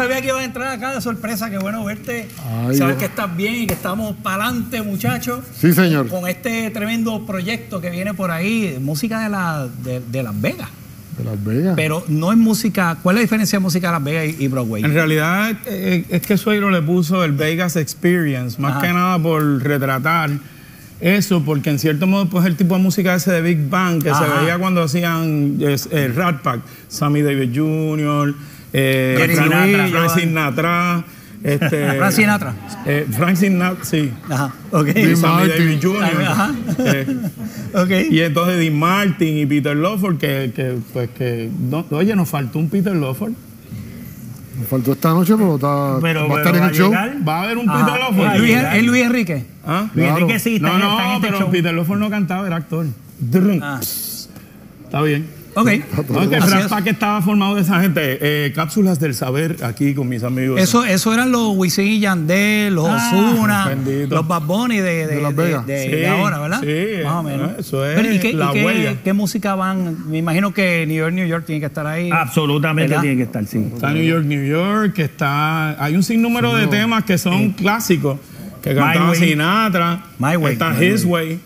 Speaker 1: Sabía que iba a entrar acá de sorpresa. Qué bueno verte.
Speaker 9: Ay,
Speaker 1: Saber
Speaker 9: Dios.
Speaker 1: que estás bien y que estamos para adelante, muchachos.
Speaker 9: Sí, señor.
Speaker 1: Con este tremendo proyecto que viene por ahí, música de, la, de, de Las Vegas.
Speaker 9: De Las Vegas.
Speaker 1: Pero no es música. ¿Cuál es la diferencia de música de Las Vegas y, y Broadway?
Speaker 2: En realidad eh, es que Suegro le puso el Vegas Experience, más
Speaker 1: Ajá.
Speaker 2: que nada por retratar eso, porque en cierto modo pues el tipo de música ese de Big Bang que
Speaker 1: Ajá.
Speaker 2: se veía cuando hacían es, el Rat Pack, Sammy Davis Jr., eh,
Speaker 1: Jerry
Speaker 2: Frank, Frank. Sinatra, este,
Speaker 1: Frank Sinatra.
Speaker 2: eh, Frank Sinatra, sí.
Speaker 1: Ajá, ok.
Speaker 2: Y
Speaker 9: Dean
Speaker 2: Sammy
Speaker 9: Martin.
Speaker 2: Davis Jr.
Speaker 1: Ajá.
Speaker 2: eh,
Speaker 1: Ok.
Speaker 2: y entonces Dean Martin y Peter Lawford, que, que pues que, no- oye, nos faltó un Peter Lawford.
Speaker 9: Me faltó esta noche, pero está,
Speaker 11: Pero-
Speaker 9: va a estar
Speaker 11: pero
Speaker 9: en el show.
Speaker 2: Va a haber un
Speaker 1: Ajá.
Speaker 2: Peter Lawford.
Speaker 1: Luis, ¿Es Luis Enrique?
Speaker 2: ¿Ah?
Speaker 11: Luis
Speaker 9: Claro.
Speaker 11: Enrique sí está,
Speaker 2: No,
Speaker 11: en-
Speaker 2: no,
Speaker 11: está en este
Speaker 2: pero
Speaker 11: show.
Speaker 2: Peter Lawford no cantaba, era actor.
Speaker 1: Ah.
Speaker 2: Está bien.
Speaker 1: Ok.
Speaker 2: No, es que. Pack estaba formado de esa gente. Eh, cápsulas del saber aquí con mis amigos.
Speaker 1: Eso, eso eran los Wisin y Yandel, los
Speaker 2: Ah,
Speaker 1: Osuna,
Speaker 2: bendito.
Speaker 1: los Bad Bunny de, de,
Speaker 9: De Las
Speaker 1: de-
Speaker 9: Vegas.
Speaker 1: de-
Speaker 2: Sí,
Speaker 1: de ahora, ¿verdad?
Speaker 2: sí,
Speaker 1: Más o menos.
Speaker 2: eso es
Speaker 1: Pero, ¿y qué, y
Speaker 2: la
Speaker 1: qué-
Speaker 2: huella.
Speaker 1: qué música van? Me imagino que New York, New York tiene que estar ahí.
Speaker 11: Absolutamente
Speaker 1: ¿Verdad?
Speaker 11: tiene que estar, sí.
Speaker 2: Está New York, New York, que está. Hay un sinnúmero de temas que son clásicos. Que cantaba
Speaker 11: Way.
Speaker 2: Sinatra.
Speaker 1: My Way.
Speaker 2: Está
Speaker 1: My
Speaker 2: His Way.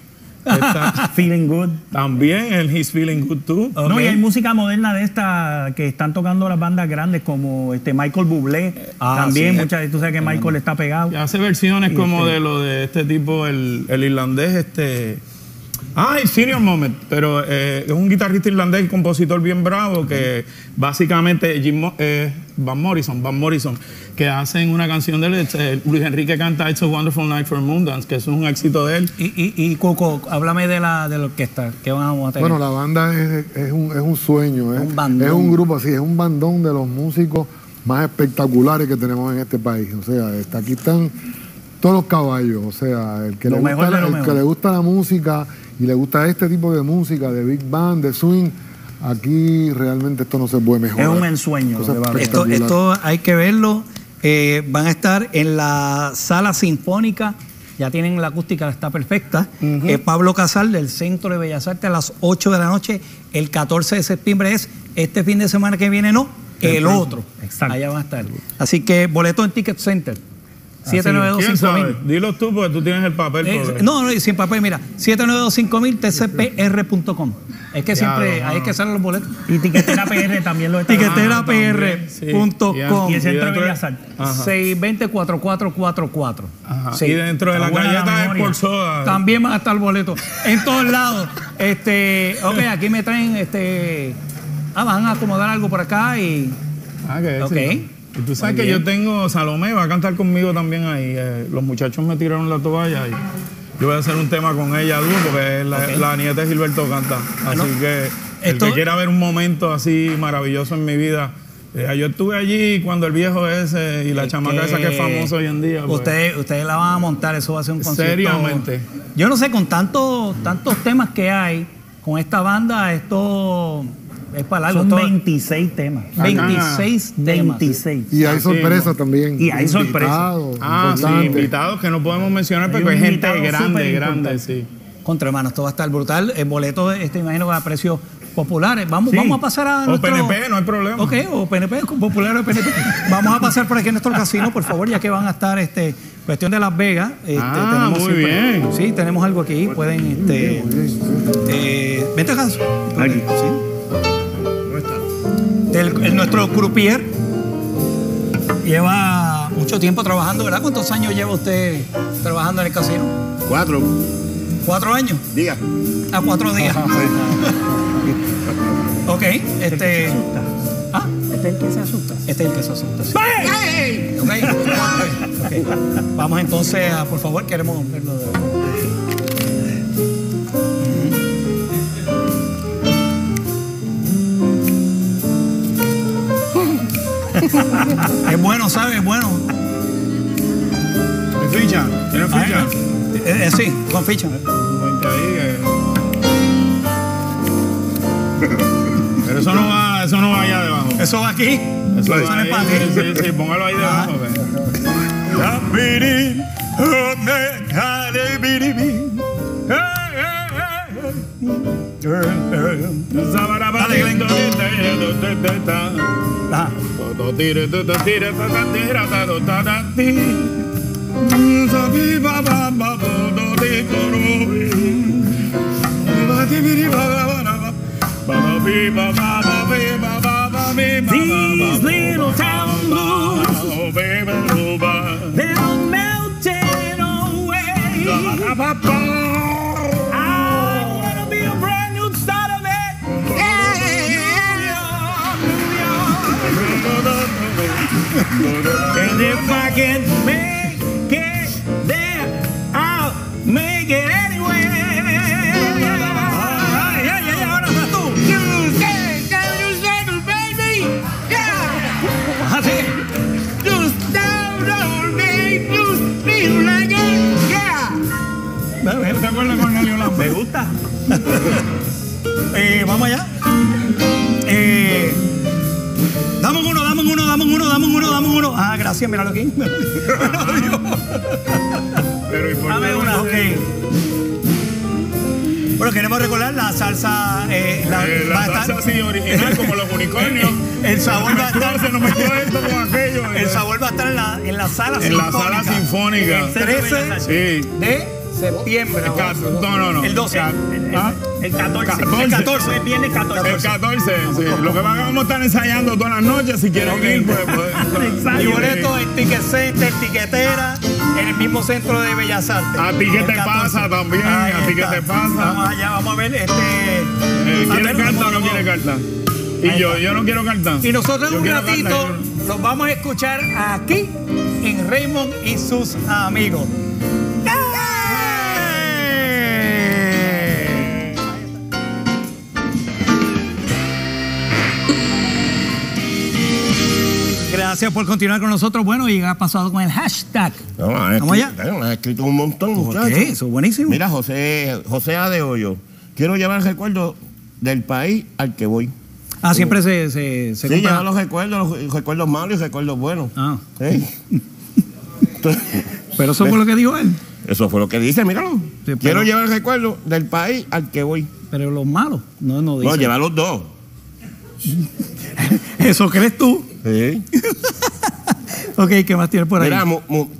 Speaker 11: Feeling good.
Speaker 2: también el He's Feeling Good Too.
Speaker 11: No, y hay música moderna de esta que están tocando las bandas grandes como este Michael Bublé.
Speaker 1: Ah,
Speaker 11: También
Speaker 1: sí.
Speaker 11: muchas tú sabes que Michael está pegado.
Speaker 2: Y hace versiones
Speaker 11: Y
Speaker 2: como
Speaker 11: este-
Speaker 2: de lo de este tipo, el, el irlandés, este. Ay, Senior Moment, pero eh, es un guitarrista irlandés y compositor bien bravo que básicamente Jim Mo- eh, Van Morrison, Van Morrison, que hacen una canción de él, este, Luis Enrique canta It's a Wonderful Night for Moondance, que es un éxito de él.
Speaker 1: Y, y, y Coco, háblame de la, de la orquesta. ¿Qué vamos a tener?
Speaker 9: Bueno, la banda es, es un, es un sueño, es
Speaker 1: Un bandón.
Speaker 9: es un grupo así, es un bandón de los músicos más espectaculares que tenemos en este país. O sea, está, aquí están todos los caballos, o sea, el que,
Speaker 11: Lo
Speaker 9: le gusta, el
Speaker 11: mejor.
Speaker 9: que le gusta la música y le gusta este tipo de música, de big band, de swing, aquí realmente esto no se puede mejorar.
Speaker 11: Es un ensueño.
Speaker 1: Esto, hay que verlo. Eh, van a estar en la sala sinfónica. Ya tienen la acústica, está perfecta. Eh, Pablo Casal del Centro de Bellas Artes a las 8 de la noche. El 14 de septiembre es este fin de semana que viene, no, el otro.
Speaker 11: Exacto.
Speaker 1: Allá van a estar. Así que boleto en Ticket Center.
Speaker 2: ¿Quién
Speaker 1: 792
Speaker 2: sabe? Dilo tú porque tú tienes el papel.
Speaker 1: Eh, no, no, y sin papel, mira, 7925000 tcpr.com. Es que siempre ahí es que salen los boletos.
Speaker 11: Y Tiquetera PR también lo está
Speaker 1: Tiqueterapr.com.
Speaker 11: Y el Centro de Bellas Artes.
Speaker 2: Ajá.
Speaker 1: 620-4444.
Speaker 2: Ajá.
Speaker 1: Sí.
Speaker 2: Y dentro de la galleta de
Speaker 11: memoria.
Speaker 2: por soda.
Speaker 1: También van a estar boletos en todos lados. Este, ok, aquí me traen este. Ah, van a acomodar algo por acá y.
Speaker 2: Ah, qué
Speaker 1: Ok.
Speaker 2: Y tú sabes
Speaker 1: Muy
Speaker 2: que
Speaker 1: bien.
Speaker 2: yo tengo, Salomé va a cantar conmigo también ahí. eh, los muchachos me tiraron la toalla y yo voy a hacer un tema con ella duro porque la, nieta de Gilberto canta. Así
Speaker 1: no.
Speaker 2: que el
Speaker 1: Esto-
Speaker 2: que quiera ver un momento así maravilloso en mi vida. eh, yo estuve allí cuando el viejo ese y la
Speaker 1: Es
Speaker 2: chamaca esa que es famosa hoy en día. pues.
Speaker 1: Ustedes, ustedes la van a montar, eso va a ser un concierto.
Speaker 2: Seriamente.
Speaker 1: Yo no sé, con tantos, tantos temas que hay, con esta banda, esto es para largo.
Speaker 11: Son
Speaker 1: todo-
Speaker 11: 26 temas.
Speaker 1: 26 temas.
Speaker 11: 26.
Speaker 9: Y hay sorpresas también.
Speaker 11: Y hay sorpresas.
Speaker 9: Invitados,
Speaker 2: Ah, sí, invitados que no podemos mencionar porque
Speaker 11: un
Speaker 2: hay gente grande, grande, sí.
Speaker 1: Contra hermanos, esto va a estar brutal. El boleto, este, imagino que a precios populares. Vamos,
Speaker 2: Sí.
Speaker 1: vamos a pasar a
Speaker 2: O
Speaker 1: nuestro...
Speaker 2: PNP, no hay problema.
Speaker 1: Ok, o PNP, con popular o PNP. Vamos a pasar por aquí a nuestro casino, por favor, ya que van a estar, este, cuestión de Las Vegas. Este,
Speaker 2: Ah, muy
Speaker 1: siempre-
Speaker 2: bien.
Speaker 1: Sí, tenemos algo aquí. Pueden, este, eh, vente acá.
Speaker 11: Aquí.
Speaker 1: Sí. El, el- nuestro croupier lleva mucho tiempo trabajando, ¿verdad? ¿Cuántos años lleva usted trabajando en el casino?
Speaker 3: Cuatro.
Speaker 1: ¿Cuatro años?
Speaker 3: Diga.
Speaker 1: A cuatro días. ok, este. ¿Ah?
Speaker 11: Este es el que se asusta.
Speaker 1: Este es el que se asusta. sí. Ok, ok. Vamos entonces a, por favor, queremos verlo de Es bueno, ¿sabes? Es bueno.
Speaker 2: ¿Hay ficha? ¿Tiene ficha?
Speaker 1: Eh, eh, sí, con ficha.
Speaker 2: Pero eso no va, eso no va allá debajo.
Speaker 1: Eso va aquí.
Speaker 2: Eso
Speaker 1: Eso
Speaker 2: va ahí,
Speaker 1: para
Speaker 2: sí, sí, sí, póngalo ahí debajo.
Speaker 1: Ajá.
Speaker 11: These little town blues, they're melting away. And if I can make it there, I'll make it anyway. Me gusta.
Speaker 1: Eh, vamos allá. Gracias, míralo aquí.
Speaker 2: Pero ¿y por
Speaker 1: Dame una, ok. Bueno, queremos recordar la salsa. eh, la,
Speaker 2: Eh,
Speaker 1: estar-
Speaker 2: salsa así original como los unicornios.
Speaker 1: El sabor va a estar.
Speaker 2: Se nos mezcló esto con aquello.
Speaker 1: El sabor va a estar en la, en la sala
Speaker 2: En la sala sinfónica.
Speaker 1: El 13
Speaker 2: Sí.
Speaker 1: de septiembre.
Speaker 2: El No, no, no.
Speaker 1: El 12.
Speaker 2: Ca- ¿Ah?
Speaker 11: El 14.
Speaker 2: Catorce.
Speaker 11: El 14. El viernes 14.
Speaker 2: El 14, sí. Lo que vamos a estar ensayando todas las noches. Si quieren ir, pues. pues
Speaker 1: Y boleto en Ticket Center, tiquetera, en el mismo centro de Bellas Artes.
Speaker 2: A ti que te
Speaker 1: 14.
Speaker 2: pasa también,
Speaker 1: Ahí
Speaker 2: a ti que te pasa.
Speaker 1: Vamos allá, vamos a ver este.
Speaker 2: Eh, ¿Quiere carta o no quiere carta? Y yo, yo no quiero carta.
Speaker 1: Y nosotros en un ratito
Speaker 2: carta, yo-
Speaker 1: los vamos a escuchar aquí en Raymond y sus amigos. Gracias por continuar con nosotros. Bueno, y ha pasado con el hashtag.
Speaker 3: No,
Speaker 1: Vamos allá.
Speaker 3: escrito, has escrito un montón, muchachos.
Speaker 1: eso es buenísimo.
Speaker 3: Mira, José, José A. de Hoyo. Quiero llevar el recuerdo del país al que voy.
Speaker 1: Ah, siempre se, se, se
Speaker 3: Sí, llevar los recuerdos, los recuerdos malos y recuerdos buenos.
Speaker 1: Ah.
Speaker 3: Sí. Entonces,
Speaker 1: Pero eso fue lo que dijo él.
Speaker 3: Eso fue lo que dice, míralo.
Speaker 1: pero-
Speaker 3: Quiero llevar el recuerdo del país al que voy.
Speaker 1: Pero los malos, no, no dice.
Speaker 3: No, llevar los dos.
Speaker 1: Eso crees tú.
Speaker 3: Sí.
Speaker 1: Ok, ¿qué más tienes por ahí?
Speaker 3: Mira,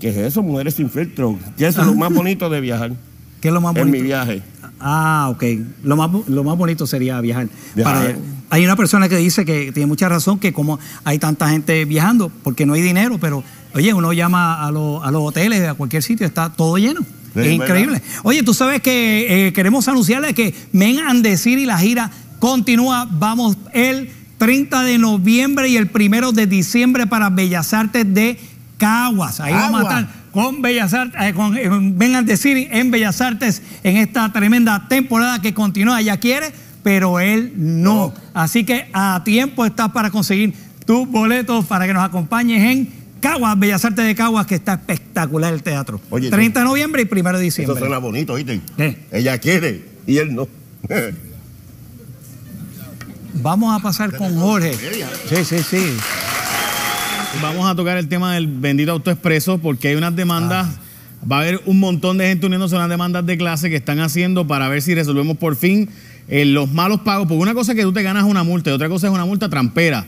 Speaker 3: ¿qué es eso? Mujeres sin filtro. ¿Qué es lo más bonito de viajar?
Speaker 1: ¿Qué es lo más
Speaker 3: En
Speaker 1: bonito?
Speaker 3: mi viaje.
Speaker 1: Ah, ok. Lo más, lo más bonito sería viajar. Para- hay una persona que dice que tiene mucha razón, que como hay tanta gente viajando, porque no hay dinero, pero oye, uno llama a, los- a los hoteles, a cualquier sitio, está todo lleno.
Speaker 3: Sí,
Speaker 1: es
Speaker 3: ¿verdad?
Speaker 1: increíble. Oye, tú sabes que eh, queremos anunciarles que Men and Decir y la gira continúa. Vamos el 30 de noviembre y el 1 de diciembre para Bellas Artes de Caguas. Ahí vamos a estar con Bellas Artes, eh, con, eh, vengan decir en Bellas Artes en esta tremenda temporada que continúa. Ella quiere, pero él no. Así que a tiempo estás para conseguir tus boletos para que nos acompañes en Caguas, Bellas Artes de Caguas, que está espectacular el teatro.
Speaker 3: Oye,
Speaker 1: 30 de noviembre y 1 de
Speaker 3: Eso
Speaker 1: diciembre.
Speaker 3: suena bonito.
Speaker 1: ¿Qué?
Speaker 3: Ella quiere y él no.
Speaker 1: Vamos a pasar con Jorge. Sí, sí, sí.
Speaker 16: Vamos a tocar el tema del bendito autoexpreso porque hay unas demandas. Va a haber un montón de gente uniéndose a unas demandas de clase que están haciendo para ver si resolvemos por fin eh, los malos pagos. Porque una cosa es que tú te ganas una multa y otra cosa es una multa trampera,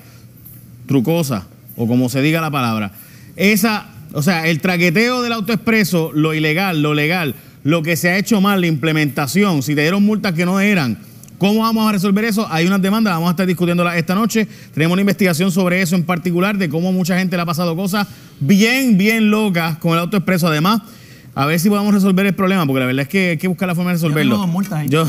Speaker 16: trucosa, o como se diga la palabra. Esa, o sea, el traqueteo del autoexpreso, lo ilegal, lo legal, lo que se ha hecho mal, la implementación, si te dieron multas que no eran. ¿Cómo vamos a resolver eso? Hay unas demandas, vamos a estar discutiéndolas esta noche. Tenemos una investigación sobre eso en particular, de cómo mucha gente le ha pasado cosas bien, bien locas con el autoexpreso. Además, a ver si podemos resolver el problema, porque la verdad es que hay que buscar la forma de resolverlo.
Speaker 1: multas.
Speaker 16: Yo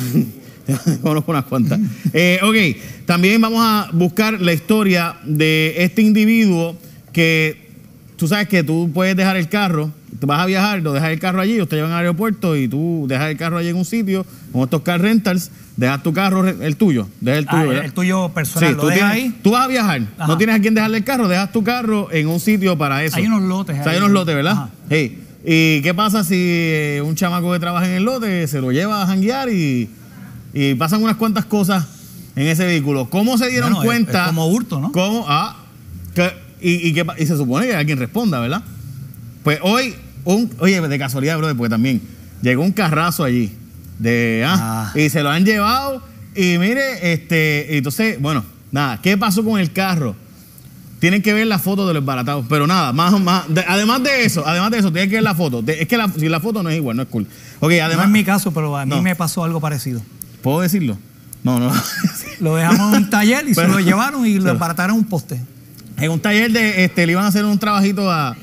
Speaker 16: conozco unas cuantas. Eh, ok, también vamos a buscar la historia de este individuo que tú sabes que tú puedes dejar el carro, te vas a viajar, lo dejas el carro allí, te llevan al aeropuerto y tú dejas el carro allí en un sitio, con estos car rentals, dejas tu carro, el tuyo, dejas el
Speaker 1: Ah,
Speaker 16: tuyo. ¿verdad?
Speaker 1: el tuyo personal,
Speaker 16: Sí,
Speaker 1: lo
Speaker 16: tú,
Speaker 1: dejas
Speaker 16: tienes-
Speaker 1: ahí.
Speaker 16: tú vas a viajar,
Speaker 1: Ajá.
Speaker 16: no tienes a quién dejarle el carro, dejas tu carro en un sitio para eso.
Speaker 1: Hay unos lotes
Speaker 16: O sea, hay unos lotes, ¿verdad?
Speaker 1: Ajá.
Speaker 16: Sí. ¿Y qué pasa si eh, un chamaco que trabaja en el lote se lo lleva a janguear y, y pasan unas cuantas cosas en ese vehículo? ¿Cómo se dieron
Speaker 1: Bueno,
Speaker 16: cuenta?
Speaker 1: es como hurto, ¿no?
Speaker 16: ¿Cómo? Ah, que- y, y se supone que alguien responda, ¿verdad? Pues hoy, un, oye, de casualidad, brother, porque también llegó un carrazo allí. De, ah, Y se lo han llevado. Y mire, este, entonces, bueno, nada, ¿qué pasó con el carro? Tienen que ver la foto de los baratados. Pero nada, más, más. de- además de eso, además de eso, tienen que ver la foto. De- es que la, si la foto no es igual, no es cool. Ok,
Speaker 1: no
Speaker 16: además.
Speaker 1: es mi caso, pero a mí
Speaker 16: No.
Speaker 1: me pasó algo parecido.
Speaker 16: ¿Puedo decirlo? No, no.
Speaker 1: Lo dejamos en un taller y
Speaker 16: Pero-
Speaker 1: se lo llevaron y lo
Speaker 16: Pero-
Speaker 1: embarataron un poste.
Speaker 16: En un taller de, este, le iban a hacer un trabajito a.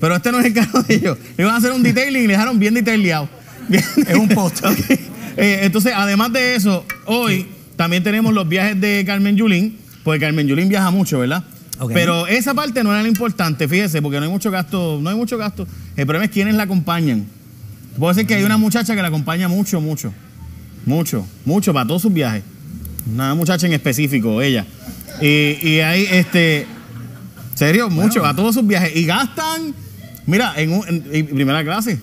Speaker 16: Pero este no es el carro de ellos. Iban a hacer un detailing y le dejaron bien detaileado.
Speaker 1: Es un poste.
Speaker 16: Ok. Eh, entonces, además de eso, hoy también tenemos los viajes de Carmen Yulín, porque Carmen Yulín viaja mucho, ¿verdad? Pero esa parte no era la importante, fíjese, porque no hay mucho gasto, no hay mucho gasto. El problema es quiénes la acompañan. Puede ser que hay una muchacha que la acompaña mucho, mucho. Mucho, mucho para todos sus viajes. Una muchacha en específico, ella. Y, y hay este. Serio, mucho, a todos sus viajes. Y gastan, mira, en, un, en- en primera clase.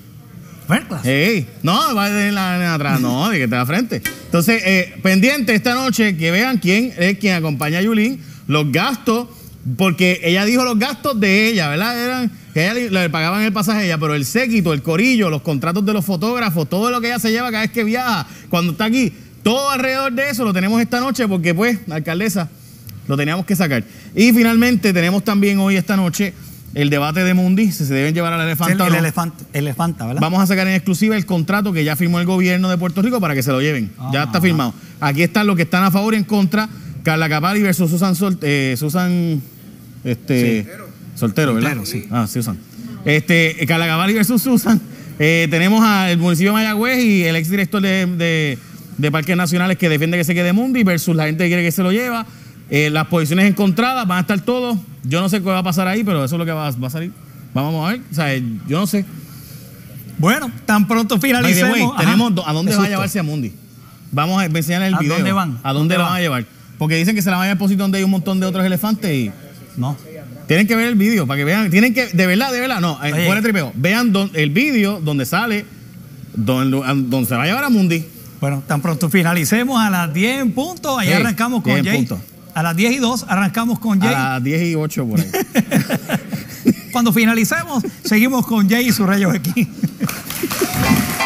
Speaker 1: First class.
Speaker 16: Ey, no, va de la atrás, no, de que te da frente. Entonces, eh, pendiente esta noche que vean quién es quien acompaña a Yulín, los gastos, porque ella dijo los gastos de ella, ¿verdad? Eran que ella le, le pagaban el pasaje a ella, pero el séquito, el corillo, los contratos de los fotógrafos, todo lo que ella se lleva cada vez que viaja, cuando está aquí, todo alrededor de eso lo tenemos esta noche, porque pues, la alcaldesa, lo teníamos que sacar. Y finalmente tenemos también hoy esta noche el debate de Mundi, si se deben llevar al elefante
Speaker 1: el,
Speaker 16: o
Speaker 1: el
Speaker 16: no.
Speaker 1: elefante, elefanta, ¿verdad?
Speaker 16: Vamos a sacar en exclusiva el contrato que ya firmó el gobierno de Puerto Rico para que se lo lleven. ya está firmado. Aquí están los que están a favor y en contra. Carla Capari versus Susan Sol- eh, Susan este soltero, ¿verdad?
Speaker 1: Soltero, sí.
Speaker 16: Ah, Susan. Este, Carla Capari versus Susan. Eh, tenemos al municipio de Mayagüez y el exdirector de, de, de Parques Nacionales que defiende que se quede Mundi versus la gente que quiere que se lo lleva. Eh, las posiciones encontradas van a estar todos. Yo no sé qué va a pasar ahí, pero eso es lo que va, va a salir. Vamos a ver. O sea, yo no sé.
Speaker 1: Bueno, tan pronto
Speaker 16: way,
Speaker 1: finalicemos. ajá.
Speaker 16: tenemos do- a dónde va a llevarse a Mundi. Vamos a enseñarles el
Speaker 1: ¿A
Speaker 16: video.
Speaker 1: dónde van?
Speaker 16: ¿A dónde
Speaker 1: ¿Dónde
Speaker 16: van
Speaker 1: van?
Speaker 16: a llevar? Porque dicen que se la van a sitio donde hay un montón de otros elefantes y.
Speaker 1: No.
Speaker 16: Tienen que ver el video para que vean. Tienen que, de verdad, de verdad, no. eh,
Speaker 1: Oye.
Speaker 16: fuera de tripeo. Vean don- el video donde sale, donde, donde se va a llevar a Mundi.
Speaker 1: Bueno, tan pronto finalicemos a las 10 en punto. Allá
Speaker 16: Sí,
Speaker 1: arrancamos con
Speaker 16: 10 en
Speaker 1: Jay.
Speaker 16: punto.
Speaker 1: A las 10 y 2 arrancamos con
Speaker 16: A
Speaker 1: Jay.
Speaker 16: las 10 y 8 por ahí.
Speaker 1: Cuando finalicemos, seguimos con Jay y sus rayos aquí.